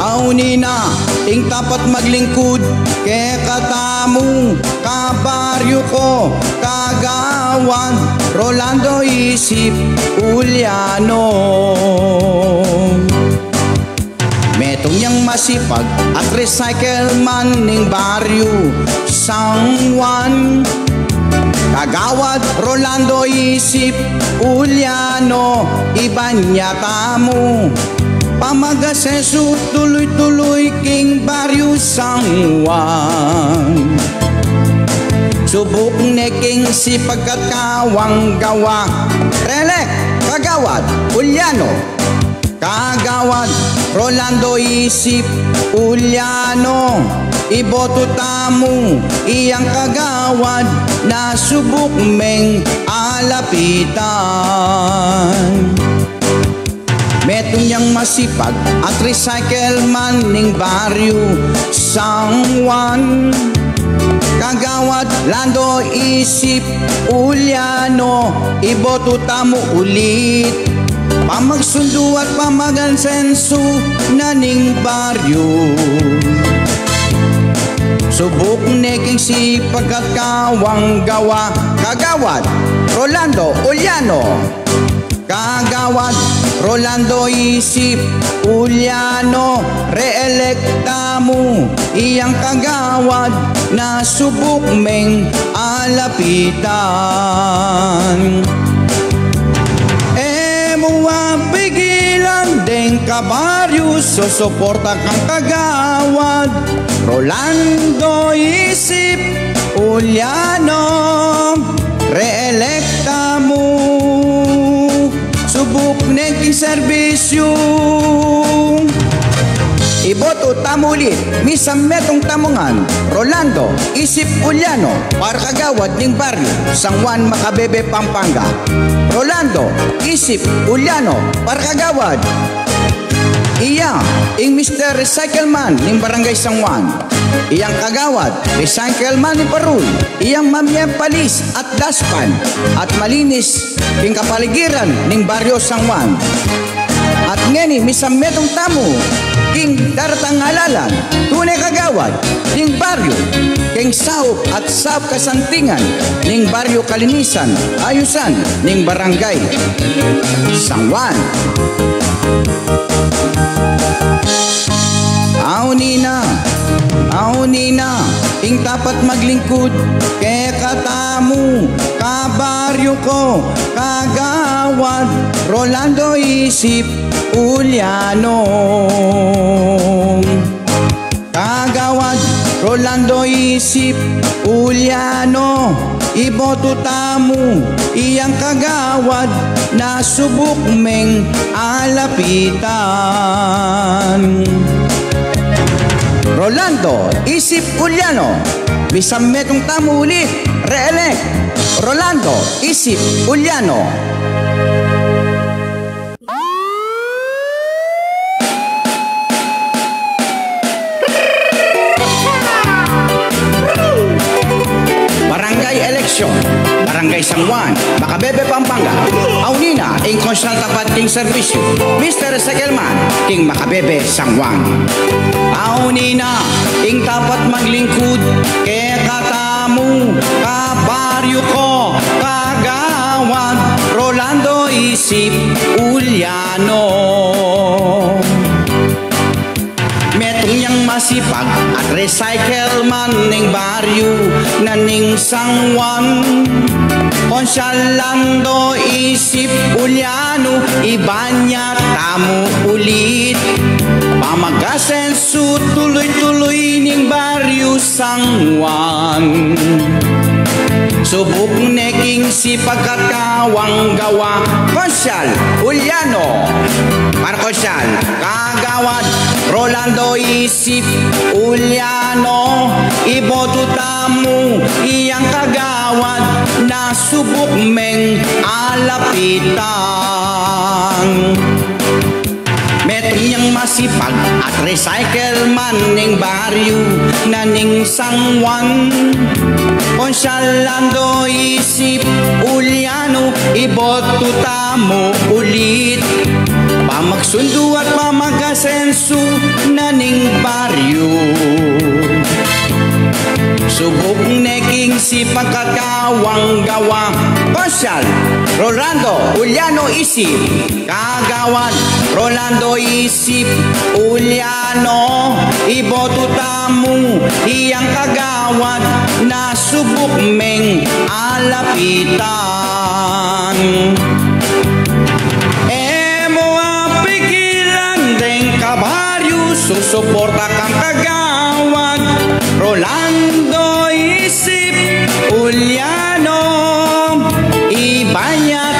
Aunina, ing tapat maglingkod, ke katamu, kabaryo ko, kagawan, Rolando Isip, Uliano. Metong niyang masipag at recycle man ning baryo, San Juan, Kagawad Rolando Isip Uliano Ibanya tamo Pamagaseso tuloy-tuloy king baryo San Juan. Subok ne king si pagkakawang gawa. Relek Kagawad Uliano. Kagawad Rolando Isip Uliano Iboto tamo iyang kagawad na subok meng alapitan. Metong niyang masipag at recycle man ning baryo San Juan. Kagawad Lando Isip Uliano Iboto tamo ulit. Pamagsundo at pamagansenso na ning baryo Subok neking si pagkakawang gawa. Kagawad Rolando Uliano. Kagawad Rolando Isip Uliano. Reelekta mo Iyang kagawad Na subok meng alapitan. Emuwa pigilan deng kabaryo Susuporta kang kagawad. Rolando Isip Uliano Reelekta mo. Subok neking serbisyo Iboto tamulit, misam metong tamungan, Rolando, Isip Uliano, para kagawad ning baryo, San Juan, Macabebe, Pampanga. Rolando, Isip Uliano, para kagawad. Iya, ing Mr. Recycleman ning Barangay San Juan. Iyang kagawad, recycleman ni Parul. Iyang mamya palis at daspan at malinis ing kapaligiran ning baryo San Juan. At ngeni misam metong tamo king daratang halalan tunay kagawad ning baryo king saup at saup kasantingan ning baryo kalinisan ayusan ning barangay. San Juan. Aunina, aunina, ing tapat maglingkod, kaya katamu, kabaryo ko, kagawad, Rolando Isip, Uliano. Kagawad, Rolando Isip, Uliano, iboto tamu, iyang kagawad, na subok meng alapitan. Rolando, Isip Uliano, bisam metong tamu ulit, reelect. Rolando, Isip Uliano. Barangay Election, Barangay San Juan, Macabebe, Pampanga, Aunina, ing Constant Tapat King Servicio, Mr. Segelman, King Macabebe, San Juan. Aunina, ing tapat maglingkod, kaya katamu, kabaryo ko, kagawad, Rolando Isip, Uliano. Masipag at recycle man ning baryo na ning sangwan. Konsyalando isip ulyano iba niya tamo ulit. Pamagasenso tuloy-tuloy ning baryo sangwan. Subok neking si pagkakawang gawa Konsyal Uliano. Para konsyal Kagawad Rolando Isip Uliano Iboto tamo Iyang kagawad Na subok meng alapitan. Metro niyang masipag at recycle man ning baryo na ning sangwan. Konsyalando isip ulyano iboto tamo ulit. Pamagsundo at pamagasenso na ning baryo. Subok neking si pagkakawang gawa. Konsyal, Rolando, Uliano Isip. Kagawad, Rolando Isip Uliano. Iboto tamu, iyang kagawad. Na subok meng alapitan Emo ang pigilan deng kabaryo Susuporta kang Rolando Isip Uliano Ibanya